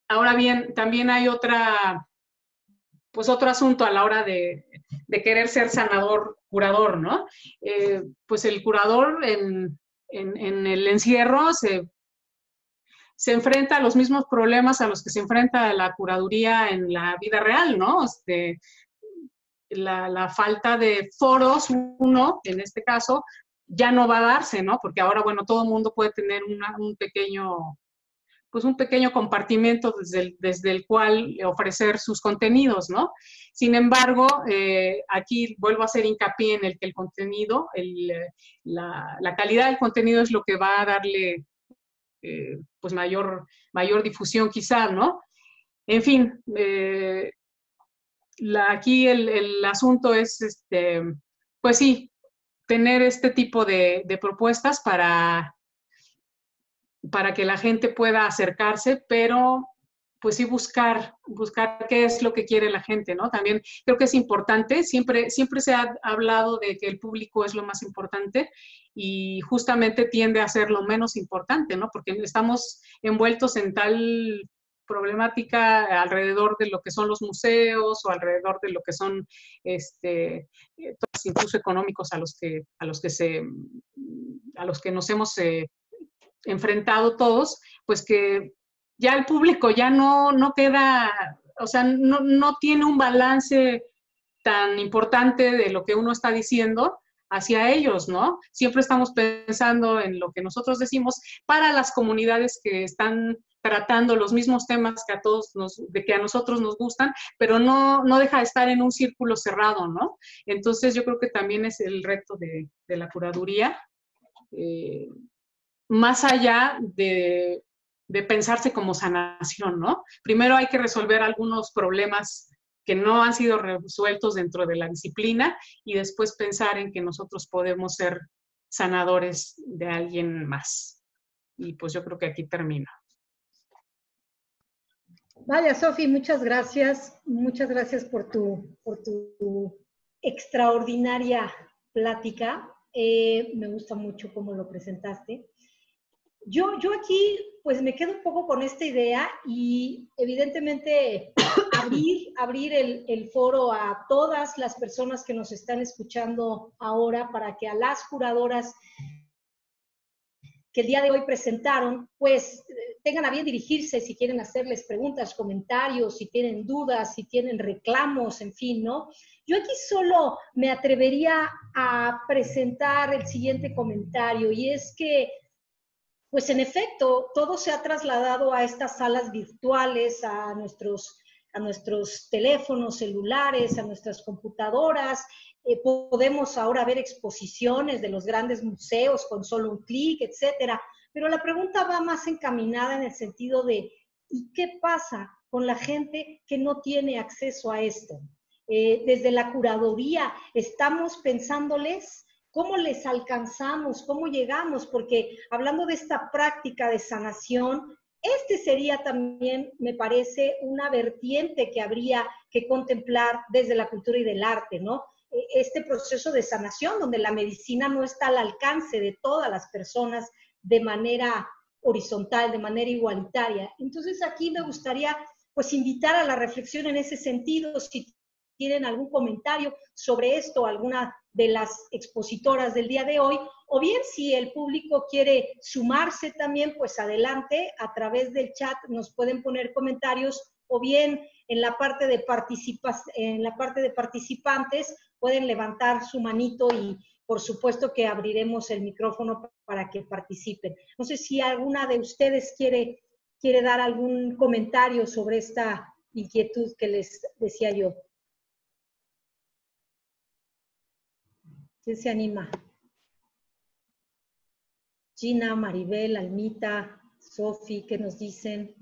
F: Ahora bien, también hay otra, pues otro asunto a la hora de, querer ser sanador, curador, ¿no? Eh, pues el curador en, el encierro se enfrenta a los mismos problemas a los que se enfrenta la curaduría en la vida real, ¿no? Este, la, falta de foros, uno, en este caso, ya no va a darse, ¿no? Porque ahora, bueno, todo el mundo puede tener un pequeño, pues un pequeño compartimento desde el, desde el cual ofrecer sus contenidos, ¿no? Sin embargo, eh, aquí vuelvo a hacer hincapié en el que el contenido, la, la calidad del contenido es lo que va a darle eh, pues mayor, mayor difusión quizá, ¿no? En fin, eh, aquí el, asunto es, este, pues sí, tener este tipo de, propuestas para, para que la gente pueda acercarse, pero pues sí buscar, buscar qué es lo que quiere la gente, ¿no? También creo que es importante, siempre, siempre se ha hablado de que el público es lo más importante y justamente tiende a ser lo menos importante, ¿no? Porque estamos envueltos en tal problemática alrededor de lo que son los museos o alrededor de lo que son este incluso económicos a los que a los que se a los que nos hemos eh, enfrentado todos pues que ya el público ya no, no queda, o sea, no, no tiene un balance tan importante de lo que uno está diciendo hacia ellos, ¿no? Siempre estamos pensando en lo que nosotros decimos para las comunidades que están tratando los mismos temas que a todos nos, de que a nosotros nos gustan, pero no, no deja de estar en un círculo cerrado, ¿no? Entonces yo creo que también es el reto de, de la curaduría, eh, más allá de de pensarse como sanación, ¿no? Primero hay que resolver algunos problemas que no han sido resueltos dentro de la disciplina y después pensar en que nosotros podemos ser sanadores de alguien más. Y pues yo creo que aquí termino.
B: Vaya, Sofi, muchas gracias. Muchas gracias por tu, por tu extraordinaria plática. Eh, me gusta mucho cómo lo presentaste. Yo, yo aquí pues me quedo un poco con esta idea y evidentemente abrir, abrir el, foro a todas las personas que nos están escuchando ahora para que a las juradoras que el día de hoy presentaron, pues tengan a bien dirigirse si quieren hacerles preguntas, comentarios, si tienen dudas, si tienen reclamos, en fin, ¿no? Yo aquí solo me atrevería a presentar el siguiente comentario y es que pues en efecto, todo se ha trasladado a estas salas virtuales, a nuestros, a nuestros teléfonos celulares, a nuestras computadoras. Eh, podemos ahora ver exposiciones de los grandes museos con solo un clic, etcétera. Pero la pregunta va más encaminada en el sentido de, ¿y qué pasa con la gente que no tiene acceso a esto? Eh, desde la curaduría, ¿estamos pensándoles ¿Cómo les alcanzamos? ¿Cómo llegamos? Porque hablando de esta práctica de sanación, este sería también, me parece, una vertiente que habría que contemplar desde la cultura y del arte, ¿no? E, este proceso de sanación donde la medicina no está al alcance de todas las personas de manera horizontal, de manera igualitaria. Entonces aquí me gustaría pues invitar a la reflexión en ese sentido, si tienen algún comentario sobre esto, alguna de las expositoras del día de hoy, o bien si el público quiere sumarse también, pues adelante, a través del chat nos pueden poner comentarios, o bien en la parte de, participas, en la parte de participantes pueden levantar su manito y por supuesto que abriremos el micrófono para que participen. No sé si alguna de ustedes quiere, quiere dar algún comentario sobre esta inquietud que les decía yo. ¿Quién se anima? Gina, Maribel, Almita, Sofi, ¿qué nos dicen?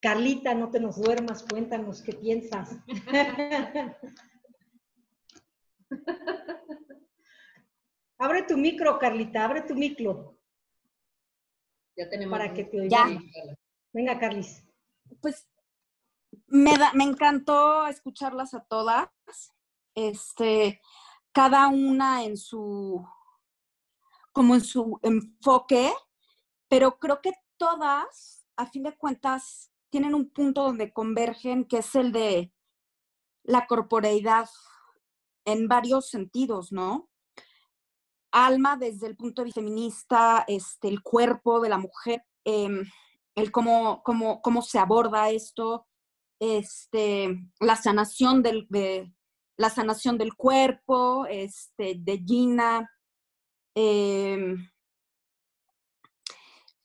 B: Carlita, no te nos duermas, cuéntanos qué piensas. abre tu micro, Carlita, abre tu micro.
A: Ya tenemos.
B: Para que te oigan. Venga, Carlis.
G: Pues me, me encantó escucharlas a todas. Este, cada una en su, como en su enfoque, pero creo que todas, a fin de cuentas, tienen un punto donde convergen, que es el de la corporeidad en varios sentidos, ¿no? Alma desde el punto de vista feminista, este, el cuerpo de la mujer, em, el cómo, cómo, cómo, se aborda esto, este, la sanación del, de, la sanación del cuerpo, este, de Gina. Em,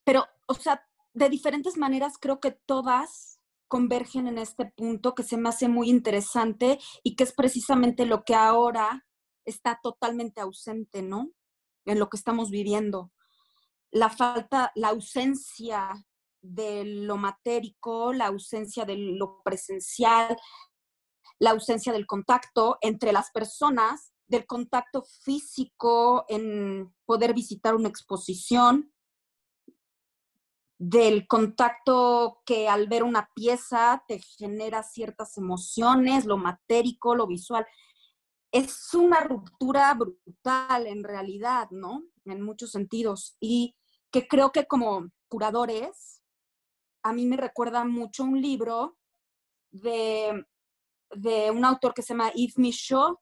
G: pero, o sea, de diferentes maneras creo que todas convergen en este punto que se me hace muy interesante y que es precisamente lo que ahora está totalmente ausente, ¿no? En lo que estamos viviendo. La falta, la ausencia de lo matérico, la ausencia de lo presencial, la ausencia del contacto entre las personas, del contacto físico en poder visitar una exposición, del contacto que al ver una pieza te genera ciertas emociones, lo matérico, lo visual. Es una ruptura brutal en realidad, ¿no? En muchos sentidos. Y que creo que como curadores, a mí me recuerda mucho un libro de de un autor que se llama Yves Michaud,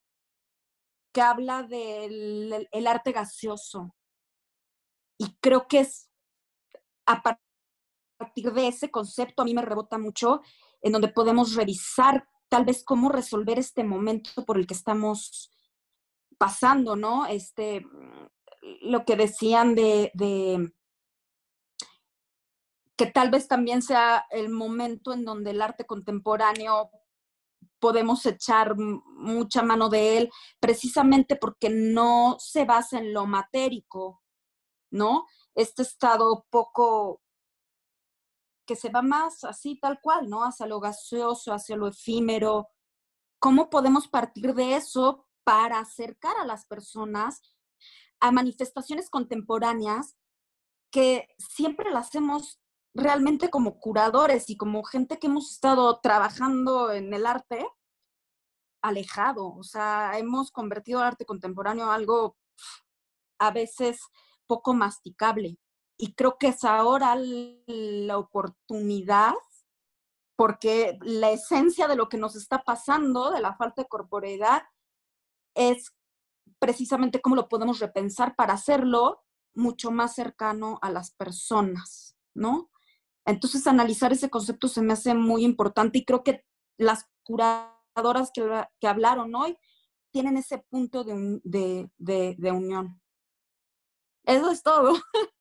G: que habla del el arte gaseoso. Y creo que es a partir de ese concepto, a mí me rebota mucho, en donde podemos revisar tal vez cómo resolver este momento por el que estamos pasando, ¿no? Este, lo que decían de, de que tal vez también sea el momento en donde el arte contemporáneo podemos echar mucha mano de él precisamente porque no se basa en lo matérico, ¿no? Este estado poco que se va más así tal cual, ¿no? Hacia lo gaseoso, hacia lo efímero. ¿Cómo podemos partir de eso para acercar a las personas a manifestaciones contemporáneas que siempre las hemos realmente como curadores y como gente que hemos estado trabajando en el arte, alejado. O sea, hemos convertido el arte contemporáneo en algo a veces poco masticable. Y creo que es ahora la oportunidad, porque la esencia de lo que nos está pasando, de la falta de corporeidad, es precisamente cómo lo podemos repensar para hacerlo mucho más cercano a las personas, ¿no? Entonces, analizar ese concepto se me hace muy importante y creo que las curadoras que, que hablaron hoy tienen ese punto de, de, unión. Eso es todo.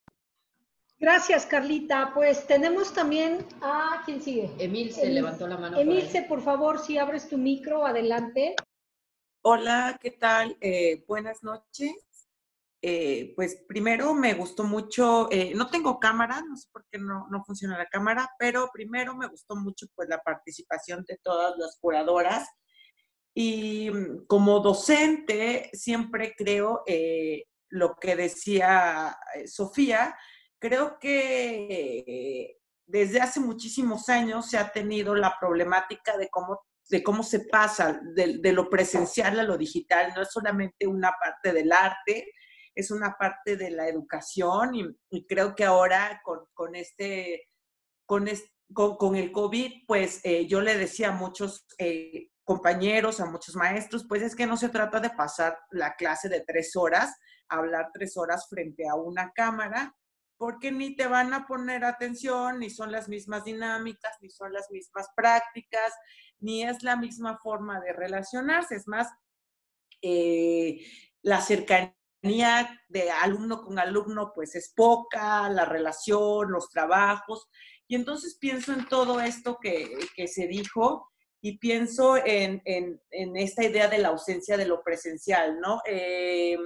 B: Gracias, Carlita. Pues tenemos también a, ¿quién sigue?
A: Emil se levantó la mano.
B: Emilce, por, por, favor, si abres tu micro, adelante.
H: Hola, ¿qué tal? Eh, buenas noches. Eh, pues primero me gustó mucho, eh, no tengo cámara, no sé por qué no, no, funciona la cámara, pero primero me gustó mucho pues la participación de todas las curadoras y mm, como docente siempre creo eh, lo que decía Sofía, creo que desde hace muchísimos años se ha tenido la problemática de cómo, de cómo se pasa de, lo presencial a lo digital. No es solamente una parte del arte, es una parte de la educación y, creo que ahora con, este, con, con, el COVID, pues eh, yo le decía a muchos eh, compañeros, a muchos maestros, pues es que no se trata de pasar la clase de tres horas, hablar tres horas frente a una cámara, porque ni te van a poner atención, ni son las mismas dinámicas, ni son las mismas prácticas, ni es la misma forma de relacionarse. Es más, eh, la cercanía de alumno con alumno pues es poca, la relación, los trabajos. Y entonces pienso en todo esto que, se dijo y pienso en, esta idea de la ausencia de lo presencial, ¿no? Em,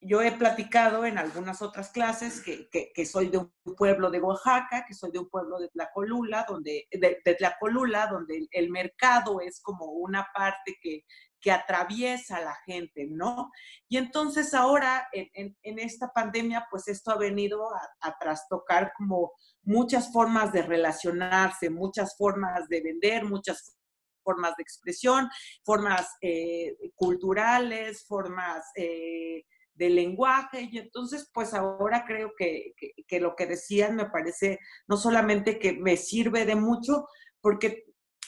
H: yo he platicado en algunas otras clases que, soy de un pueblo de Oaxaca, que soy de un pueblo de Tlacolula, donde, de, Tlacolula, donde el, mercado es como una parte que, atraviesa a la gente, ¿no? Y entonces ahora en, esta pandemia, pues esto ha venido a, trastocar como muchas formas de relacionarse, muchas formas de vender, muchas formas de expresión, formas eh, culturales, formas... Eh, del lenguaje y entonces pues ahora creo que, lo que decían me parece no solamente que me sirve de mucho, porque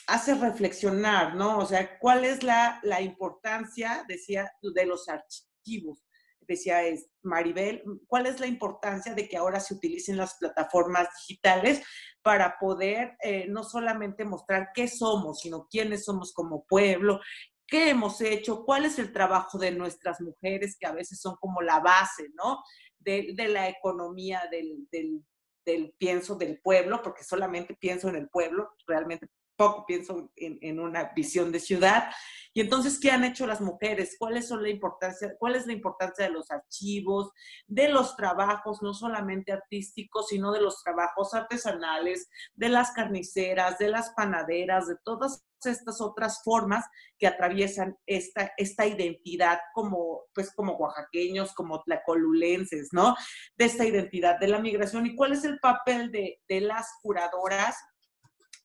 H: hace reflexionar, ¿no? O sea, ¿cuál es la, importancia, decía, de los archivos? Decía Maribel, ¿cuál es la importancia de que ahora se utilicen las plataformas digitales para poder eh, no solamente mostrar qué somos, sino quiénes somos como pueblo, qué hemos hecho, cuál es el trabajo de nuestras mujeres, que a veces son como la base, ¿no? De, la economía del, del, pienso del pueblo, porque solamente pienso en el pueblo, realmente poco pienso en, una visión de ciudad. Y entonces, ¿qué han hecho las mujeres? ¿Cuáles son la importancia, cuál es la importancia de los archivos, de los trabajos, no solamente artísticos, sino de los trabajos artesanales, de las carniceras, de las panaderas, de todas estas otras formas que atraviesan esta, esta identidad como, pues, como oaxaqueños, como tlacolulenses, ¿no? De esta identidad de la migración y cuál es el papel de, de las curadoras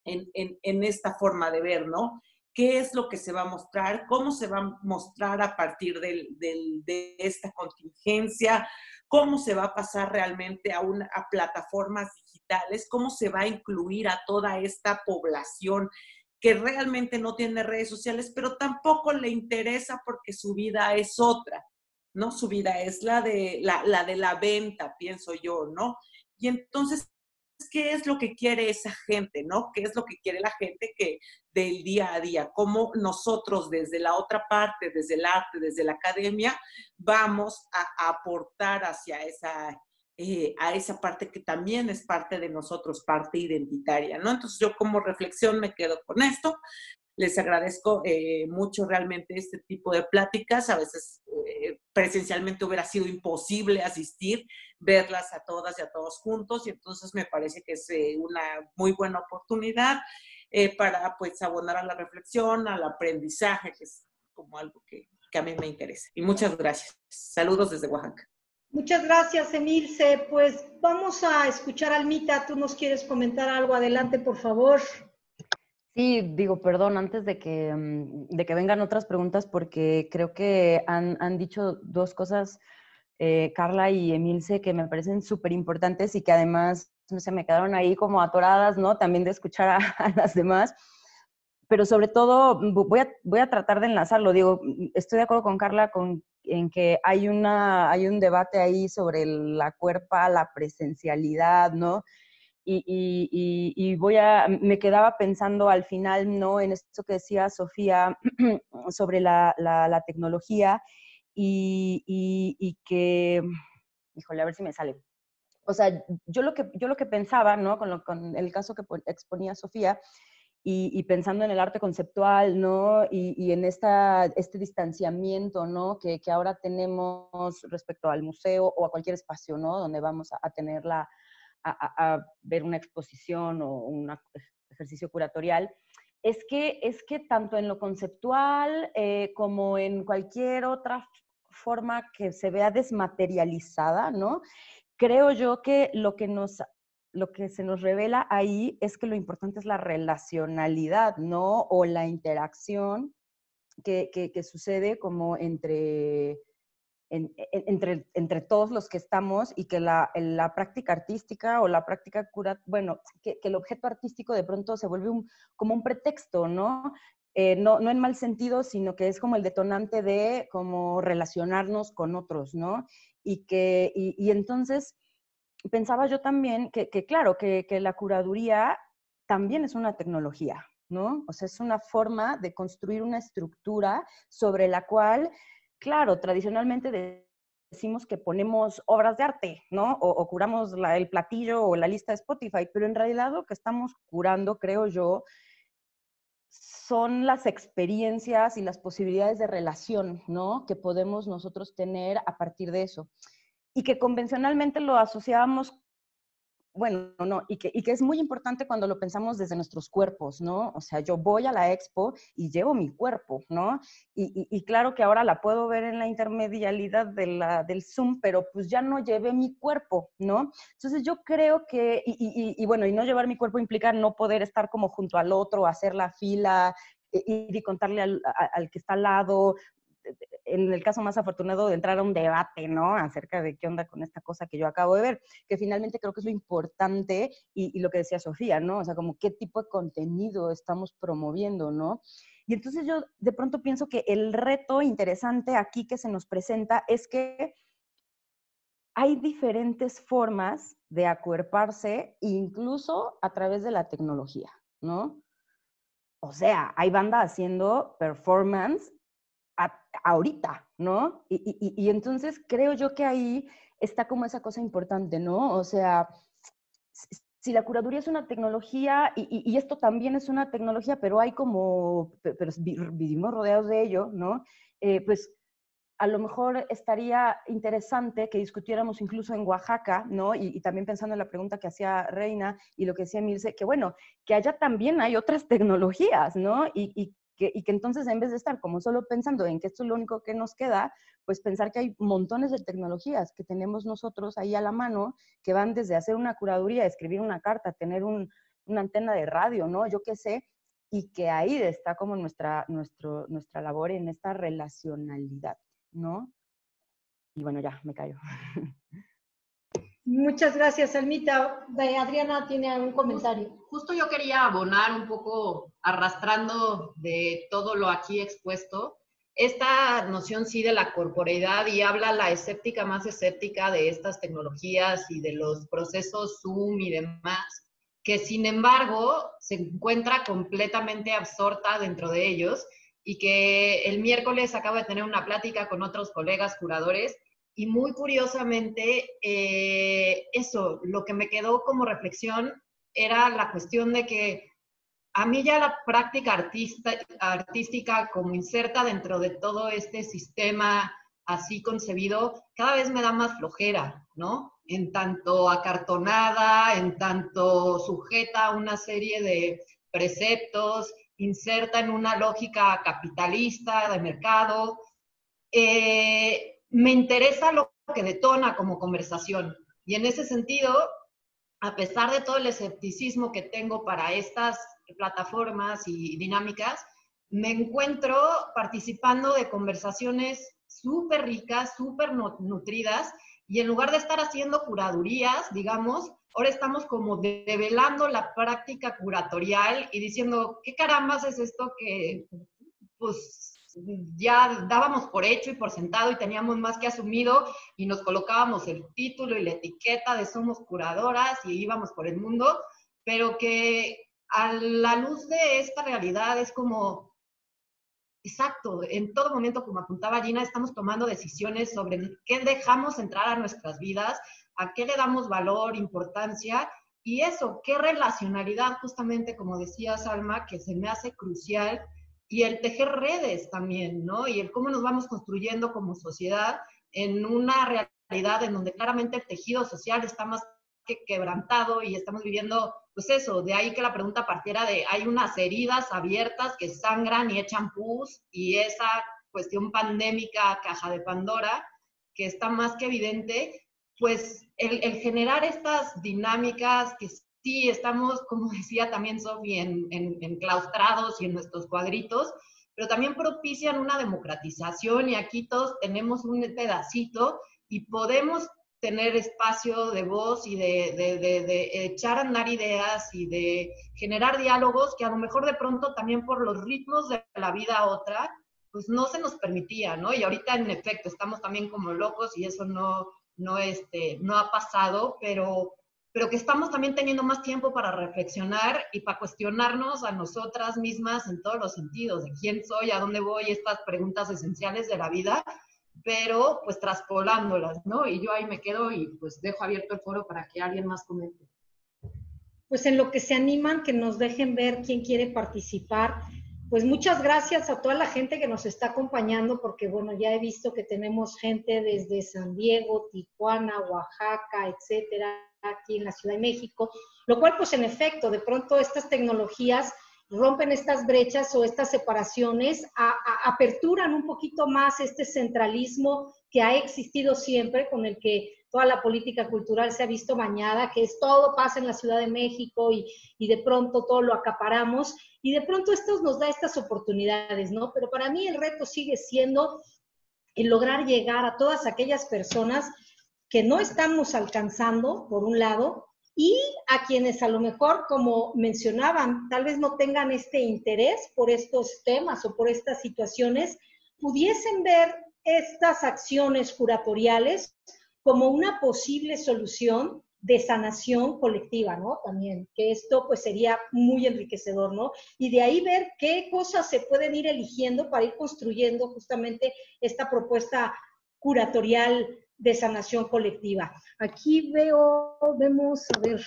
H: en, en, en, esta forma de ver, ¿no? ¿Qué es lo que se va a mostrar? ¿Cómo se va a mostrar a partir del, del, de esta contingencia? ¿Cómo se va a pasar realmente a, una, a plataformas digitales? ¿Cómo se va a incluir a toda esta población que realmente no tiene redes sociales, pero tampoco le interesa porque su vida es otra, ¿no? Su vida es la de la, la de la venta, pienso yo, ¿no? Y entonces, ¿qué es lo que quiere esa gente, ¿no? ¿Qué es lo que quiere la gente que del día a día? ¿Cómo nosotros desde la otra parte, desde el arte, desde la academia, vamos a aportar hacia esa eh, a esa parte que también es parte de nosotros, parte identitaria, ¿no? Entonces yo como reflexión me quedo con esto. Les agradezco eh, mucho realmente este tipo de pláticas. A veces eh, presencialmente hubiera sido imposible asistir, verlas a todas y a todos juntos y entonces me parece que es una muy buena oportunidad para pues abonar a la reflexión, al aprendizaje, que es como algo que, que a mí me interesa. Y muchas gracias. Saludos desde Oaxaca.
B: Muchas gracias, Emilce. Pues vamos a escuchar a Almita. ¿Tú nos quieres comentar algo? Adelante, por favor.
C: Sí, digo, perdón, antes de que, mm, de que vengan otras preguntas, porque creo que han, han dicho dos cosas, eh, Carla y Emilce, que me parecen súper importantes y que además se me quedaron ahí como atoradas, ¿no? También de escuchar a, las demás pero sobre todo voy a, voy a tratar de enlazarlo. Digo, estoy de acuerdo con Carla con en que hay, una, hay un debate ahí sobre la cuerpa, la presencialidad, ¿no? Y, voy a, me quedaba pensando al final, ¿no? En esto que decía Sofía sobre la, tecnología y, que, híjole, a ver si me sale. O sea, yo lo que, yo lo que pensaba, ¿no? Con, con el caso que exponía Sofía, y, pensando en el arte conceptual, ¿no? Y, en esta, este distanciamiento, ¿no? Que, que, ahora tenemos respecto al museo o a cualquier espacio, ¿no? Donde vamos a, tenerla, a, a, ver una exposición o un ejercicio curatorial, es que, es que tanto en lo conceptual eh, como en cualquier otra forma que se vea desmaterializada, ¿no? creo yo que lo que nos lo que se nos revela ahí es que lo importante es la relacionalidad, ¿no? O la interacción que, que, sucede como entre, entre, entre, todos los que estamos y que la, la práctica artística o la práctica cura, bueno, que, el objeto artístico de pronto se vuelve como un pretexto, ¿no? Eh, ¿no? No en mal sentido, sino que es como el detonante de como relacionarnos con otros, ¿no? Y que, y, entonces pensaba yo también que, claro, que la curaduría también es una tecnología, ¿no? O sea, es una forma de construir una estructura sobre la cual, claro, tradicionalmente decimos que ponemos obras de arte, ¿no? O, curamos el platillo o la lista de Spotify, pero en realidad lo que estamos curando, creo yo, son las experiencias y las posibilidades de relación, ¿no? Que podemos nosotros tener a partir de eso. Y que convencionalmente lo asociábamos bueno, no, y que, y que es muy importante cuando lo pensamos desde nuestros cuerpos, ¿no? O sea, yo voy a la expo y llevo mi cuerpo, ¿no? Y, y, claro que ahora la puedo ver en la intermedialidad de del Zoom, pero pues ya no llevé mi cuerpo, ¿no? Entonces yo creo que, y, y, bueno, y no llevar mi cuerpo implica no poder estar como junto al otro, hacer la fila, ir y contarle al, al, que está al lado, en el caso más afortunado de entrar a un debate, ¿no? Acerca de qué onda con esta cosa que yo acabo de ver, que finalmente creo que es lo importante y, lo que decía Sofía, ¿no? O sea, como qué tipo de contenido estamos promoviendo, ¿no? Y entonces yo de pronto pienso que el reto interesante aquí que se nos presenta es que hay diferentes formas de acuerparse, incluso a través de la tecnología, ¿no? O sea, hay banda haciendo performance ahorita, ¿no? Y, entonces creo yo que ahí está como esa cosa importante, ¿no? O sea, si la curaduría es una tecnología, y, esto también es una tecnología, pero hay como, pero vivimos rodeados de ello, ¿no? Eh, pues a lo mejor estaría interesante que discutiéramos incluso en Oaxaca, ¿no? Y, también pensando en la pregunta que hacía Reina y lo que decía Mirce, que bueno, que allá también hay otras tecnologías, ¿no? Y, y que entonces en vez de estar como solo pensando en que esto es lo único que nos queda, pues pensar que hay montones de tecnologías que tenemos nosotros ahí a la mano, que van desde hacer una curaduría, escribir una carta, tener una antena de radio, ¿no? Yo qué sé, y que ahí está como nuestra, nuestro, nuestra labor en esta relacionalidad, ¿no? Y bueno, ya, me callo.
B: Muchas gracias, Almita. Adriana tiene un comentario.
A: Justo yo quería abonar un poco, arrastrando de todo lo aquí expuesto, esta noción sí de la corporeidad y habla la escéptica más escéptica de estas tecnologías y de los procesos Zoom y demás, que sin embargo se encuentra completamente absorta dentro de ellos y que el miércoles acabo de tener una plática con otros colegas curadores y muy curiosamente, eh, eso, lo que me quedó como reflexión era la cuestión de que a mí ya la práctica artista, artística como inserta dentro de todo este sistema así concebido, cada vez me da más flojera, ¿no? En tanto acartonada, en tanto sujeta a una serie de preceptos, inserta en una lógica capitalista de mercado. Eh, me interesa lo que detona como conversación. Y en ese sentido, a pesar de todo el escepticismo que tengo para estas plataformas y dinámicas, me encuentro participando de conversaciones súper ricas, súper nutridas, y en lugar de estar haciendo curadurías, digamos, ahora estamos como develando la práctica curatorial y diciendo, ¿qué carambas es esto que, pues, ya dábamos por hecho y por sentado y teníamos más que asumido y nos colocábamos el título y la etiqueta de somos curadoras y íbamos por el mundo, pero que a la luz de esta realidad es como, exacto, en todo momento, como apuntaba Gina, estamos tomando decisiones sobre qué dejamos entrar a nuestras vidas, a qué le damos valor, importancia. Y eso, qué relacionalidad, justamente como decía Salma, que se me hace crucial y el tejer redes también, ¿no? Y el cómo nos vamos construyendo como sociedad en una realidad en donde claramente el tejido social está más que quebrantado y estamos viviendo, pues eso, de ahí que la pregunta partiera de, hay unas heridas abiertas que sangran y echan pus y esa cuestión pandémica, caja de Pandora, que está más que evidente pues el, generar estas dinámicas que sí estamos, como decía también Sofi, en, en, enclaustrados y en nuestros cuadritos, pero también propician una democratización y aquí todos tenemos un pedacito y podemos tener espacio de voz y de, de, de, echar a andar ideas y de generar diálogos que a lo mejor de pronto también por los ritmos de la vida otra, pues no se nos permitía, ¿no? Y ahorita en efecto estamos también como locos y eso no, no, este, no ha pasado, pero, pero que estamos también teniendo más tiempo para reflexionar y para cuestionarnos a nosotras mismas en todos los sentidos, de quién soy, a dónde voy, estas preguntas esenciales de la vida, pero pues traspolándolas, ¿no? Y yo ahí me quedo y pues dejo abierto el foro para que alguien más comente.
B: Pues en lo que se animan, que nos dejen ver quién quiere participar. Pues muchas gracias a toda la gente que nos está acompañando, porque bueno, ya he visto que tenemos gente desde San Diego, Tijuana, Oaxaca, etcétera, aquí en la Ciudad de México, lo cual pues en efecto, de pronto estas tecnologías rompen estas brechas o estas separaciones, aperturan un poquito más este centralismo que ha existido siempre, con el que toda la política cultural se ha visto bañada, que es todo pasa en la Ciudad de México y, y de pronto todo lo acaparamos, y de pronto esto nos da estas oportunidades, ¿no? Pero para mí el reto sigue siendo el lograr llegar a todas aquellas personas que no estamos alcanzando, por un lado, y a quienes a lo mejor, como mencionaban, tal vez no tengan este interés por estos temas o por estas situaciones, pudiesen ver estas acciones curatoriales como una posible solución de sanación colectiva, ¿no? También, que esto pues sería muy enriquecedor, ¿no? Y de ahí ver qué cosas se pueden ir eligiendo para ir construyendo justamente esta propuesta curatorial de sanación colectiva. Aquí veo, vemos, a ver,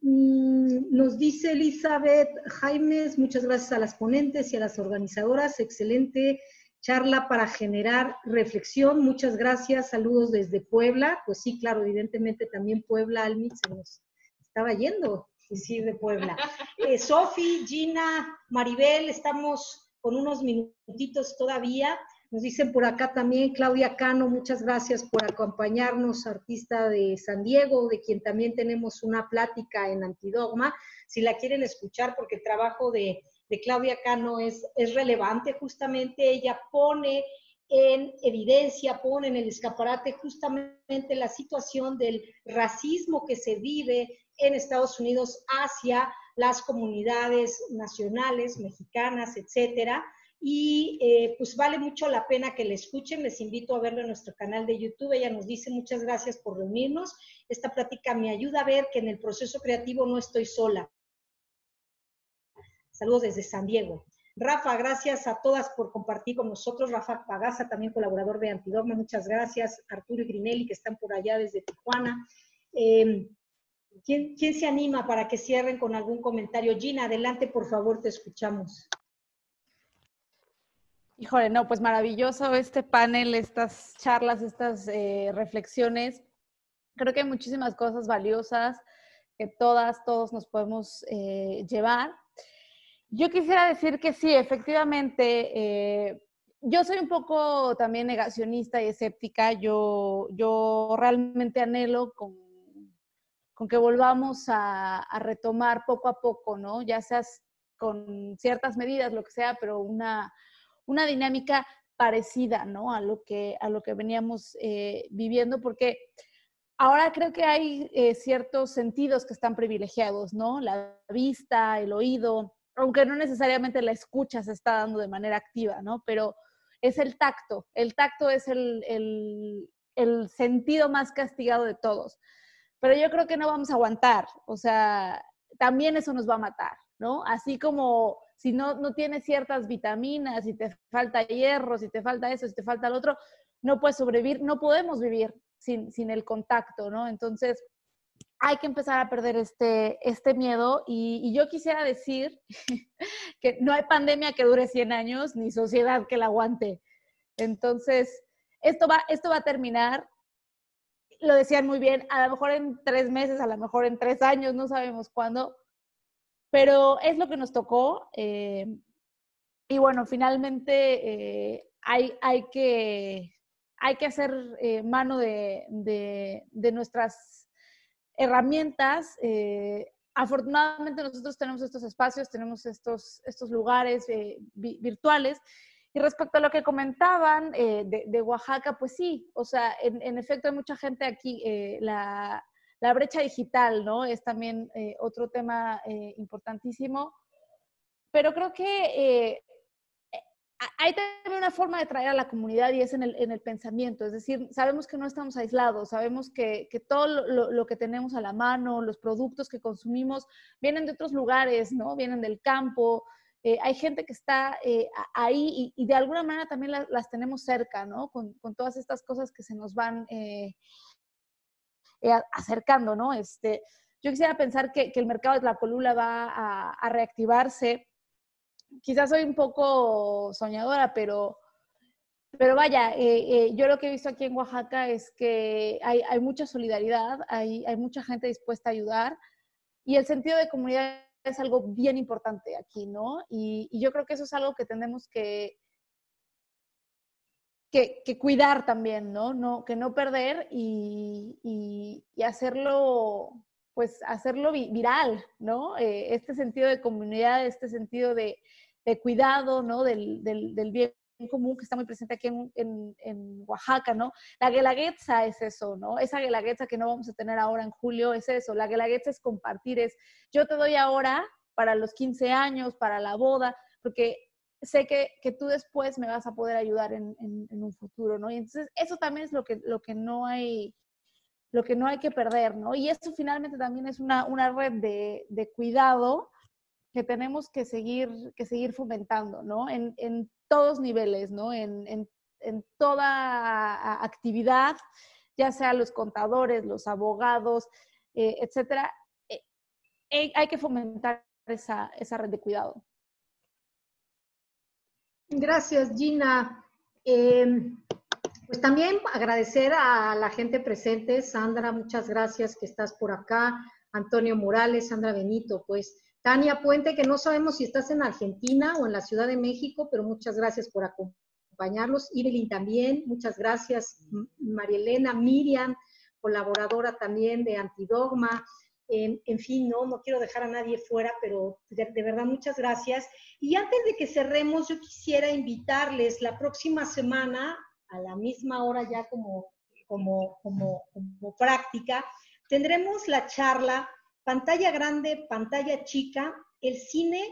B: mm, nos dice Elizabeth Jaimes, muchas gracias a las ponentes y a las organizadoras, excelente charla para generar reflexión, muchas gracias, saludos desde Puebla, pues sí, claro, evidentemente también Puebla, Almit se nos estaba yendo, sí, de Puebla. Eh, Sofi, Gina, Maribel, estamos con unos minutitos todavía. Nos dicen por acá también Claudia Cano, muchas gracias por acompañarnos, artista de San Diego, de quien también tenemos una plática en Antidogma. Si la quieren escuchar, porque el trabajo de, Claudia Cano es, es relevante, justamente ella pone en evidencia, pone en el escaparate justamente la situación del racismo que se vive en Estados Unidos hacia las comunidades nacionales, mexicanas, etcétera y eh, pues vale mucho la pena que le escuchen. Les invito a verlo en nuestro canal de YouTube. Ella nos dice muchas gracias por reunirnos. Esta plática me ayuda a ver que en el proceso creativo no estoy sola. Saludos desde San Diego. Rafa, gracias a todas por compartir con nosotros. Rafa Pagasa, también colaborador de Antidogma, muchas gracias. Arturo y Grinelli, que están por allá desde Tijuana. Em, ¿quién, ¿Quién se anima para que cierren con algún comentario? Gina, adelante, por favor, te escuchamos.
D: Híjole, no, pues maravilloso este panel, estas charlas, estas eh, reflexiones. Creo que hay muchísimas cosas valiosas que todas, todos nos podemos eh, llevar. Yo quisiera decir que sí, efectivamente, eh, yo soy un poco también negacionista y escéptica. Yo, yo realmente anhelo con, con que volvamos a, a, retomar poco a poco, ¿no? Ya seas con ciertas medidas, lo que sea, pero una una dinámica parecida, ¿no? A lo que, a lo que veníamos eh, viviendo, porque ahora creo que hay eh, ciertos sentidos que están privilegiados, ¿no? La vista, el oído, aunque no necesariamente la escucha se está dando de manera activa, ¿no? Pero es el tacto. El tacto es el, el, el sentido más castigado de todos. Pero yo creo que no vamos a aguantar, o sea, también eso nos va a matar, ¿no? Así como si no, no tienes ciertas vitaminas, si te falta hierro, si te falta eso, si te falta lo otro, no puedes sobrevivir, no podemos vivir sin, sin el contacto, ¿no? Entonces, hay que empezar a perder este, este miedo y, yo quisiera decir que no hay pandemia que dure 100 años ni sociedad que la aguante. Entonces, esto va, esto va a terminar, lo decían muy bien, a lo mejor en tres meses, a lo mejor en tres años, no sabemos cuándo, pero es lo que nos tocó. Eh, y bueno, finalmente eh, hay, hay, que, hay que hacer eh, mano de, de, nuestras herramientas. Afortunadamente nosotros tenemos estos espacios, tenemos estos, estos lugares virtuales. Y respecto a lo que comentaban de, de, Oaxaca, pues sí, o sea, en, en efecto hay mucha gente aquí, la, la, brecha digital, ¿no? Es también otro tema importantísimo. Pero creo que hay también una forma de traer a la comunidad y es en el, en el pensamiento, es decir, sabemos que no estamos aislados, sabemos que, todo lo, que tenemos a la mano, los productos que consumimos, vienen de otros lugares, ¿no? Vienen del campo, eh, hay gente que está eh, ahí y, de alguna manera también las tenemos cerca, ¿no? Con, todas estas cosas que se nos van eh, acercando, ¿no? Este, yo quisiera pensar que, el mercado de la colula va a, reactivarse quizás soy un poco soñadora, pero, pero vaya, eh, eh, yo lo que he visto aquí en Oaxaca es que hay, mucha solidaridad, hay, hay, mucha gente dispuesta a ayudar y el sentido de comunidad es algo bien importante aquí, ¿no? Y, y yo creo que eso es algo que tenemos que, que, cuidar también, ¿no? no que no perder y, y, hacerlo, pues hacerlo viral, ¿no? Eh, este sentido de comunidad, este sentido de, cuidado, ¿no? Del, bien común que está muy presente aquí en, en, en, Oaxaca, ¿no? La guelaguetza es eso, ¿no? Esa guelaguetza que no vamos a tener ahora en julio es eso. La guelaguetza es compartir, es yo te doy ahora para los 15 años, para la boda, porque sé que, que tú después me vas a poder ayudar en, en, un futuro, ¿no? Y entonces eso también es lo que, lo que no hay lo que no hay que perder, ¿no? Y eso finalmente también es una, una red de, de cuidado que tenemos que seguir, que seguir fomentando, ¿no? En, en todos niveles, ¿no? En, toda actividad, ya sea los contadores, los abogados, eh, etcétera. Eh, hay que fomentar esa, esa, red de cuidado.
B: Gracias, Gina. Em, pues también agradecer a la gente presente. Sandra, muchas gracias que estás por acá. Antonio Morales, Sandra Benito, pues Tania Puente, que no sabemos si estás en Argentina o en la Ciudad de México, pero muchas gracias por acompañarnos. Evelyn también, muchas gracias. María Elena, Miriam, colaboradora también de Antidogma. En, en, fin, no, no quiero dejar a nadie fuera, pero de, de, verdad muchas gracias. Y antes de que cerremos, yo quisiera invitarles la próxima semana, a la misma hora ya como, como, como, como práctica, tendremos la charla pantalla grande, pantalla chica, el cine,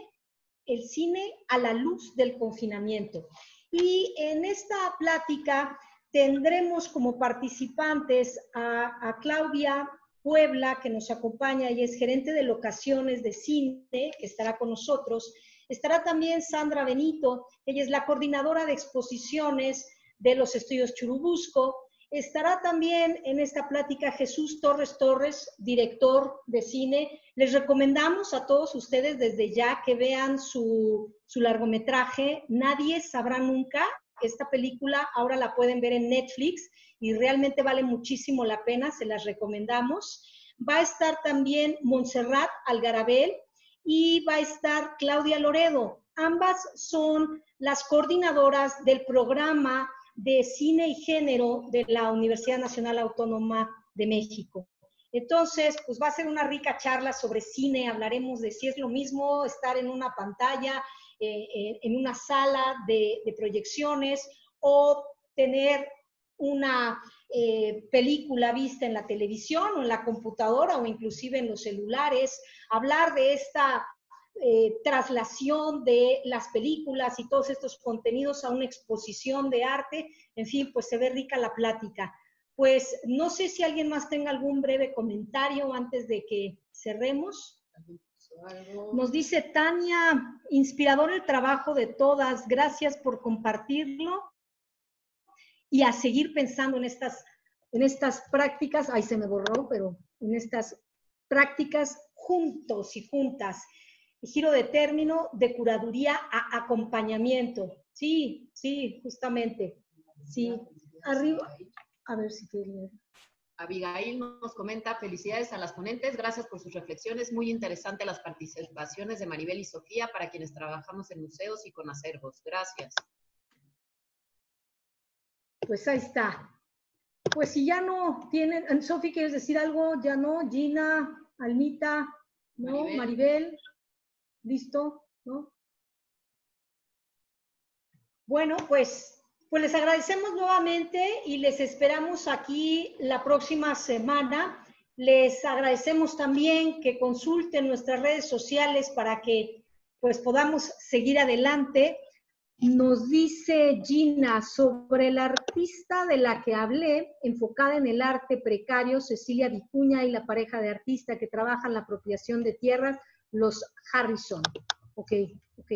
B: el cine a la luz del confinamiento. Y en esta plática tendremos como participantes a, a Claudia Puebla, que nos acompaña y es gerente de locaciones de cine, que estará con nosotros. Estará también Sandra Benito, ella es la coordinadora de exposiciones de los estudios Churubusco. Estará también en esta plática Jesús Torres Torres, director de cine. Les recomendamos a todos ustedes desde ya que vean su, su largometraje. Nadie sabrá nunca. Esta película ahora la pueden ver en Netflix y realmente vale muchísimo la pena, se las recomendamos. Va a estar también Montserrat Algarabel y va a estar Claudia Loredo. Ambas son las coordinadoras del programa de Cine y Género de la Universidad Nacional Autónoma de México. Entonces, pues va a ser una rica charla sobre cine, hablaremos de si es lo mismo estar en una pantalla, eh, eh, en una sala de, de, proyecciones o tener una eh, película vista en la televisión o en la computadora o inclusive en los celulares, hablar de esta eh, traslación de las películas y todos estos contenidos a una exposición de arte. En fin, pues se ve rica la plática. Pues no sé si alguien más tenga algún breve comentario antes de que cerremos. Nos dice Tania, inspirador el trabajo de todas, gracias por compartirlo y a seguir pensando en estas, en estas prácticas, ahí se me borró, pero en estas prácticas juntos y juntas giro de término de curaduría a acompañamiento. Sí, sí, justamente. Sí, arriba. A ver si.
A: Abigail nos comenta, felicidades a las ponentes, gracias por sus reflexiones, muy interesante las participaciones de Maribel y Sofía para quienes trabajamos en museos y con acervos. Gracias.
B: Pues ahí está. Pues si ya no tienen, Sofi, ¿quieres decir algo? Ya no, Gina, Almita, ¿no?
A: Maribel.
B: Maribel, ¿listo? ¿No? Bueno, pues, pues les agradecemos nuevamente y les esperamos aquí la próxima semana. Les agradecemos también que consulten nuestras redes sociales para que pues podamos seguir adelante. Nos dice Gina sobre la artista de la que hablé, enfocada en el arte precario, Cecilia Vicuña y la pareja de artista que trabajan la apropiación de tierras, los Harrison. Ok, ok.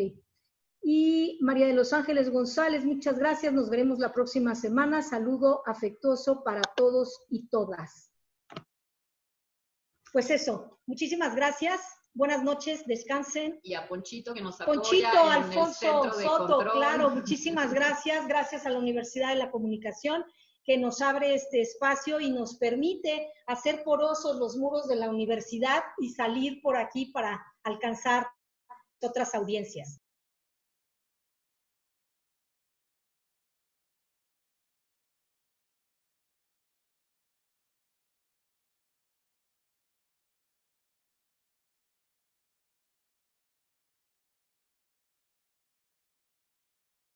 B: Y María de los Ángeles González, muchas gracias. Nos veremos la próxima semana. Saludo afectuoso para todos y todas. Pues eso, muchísimas gracias. Buenas noches, descansen.
A: Y a Ponchito que nos apoya
B: Ponchito,
A: en
B: Alfonso
A: de
B: Soto,
A: control.
B: claro, muchísimas gracias. Gracias a la Universidad de la Comunicación que nos abre este espacio y nos permite hacer porosos los muros de la universidad y salir por aquí para alcanzar otras audiencias.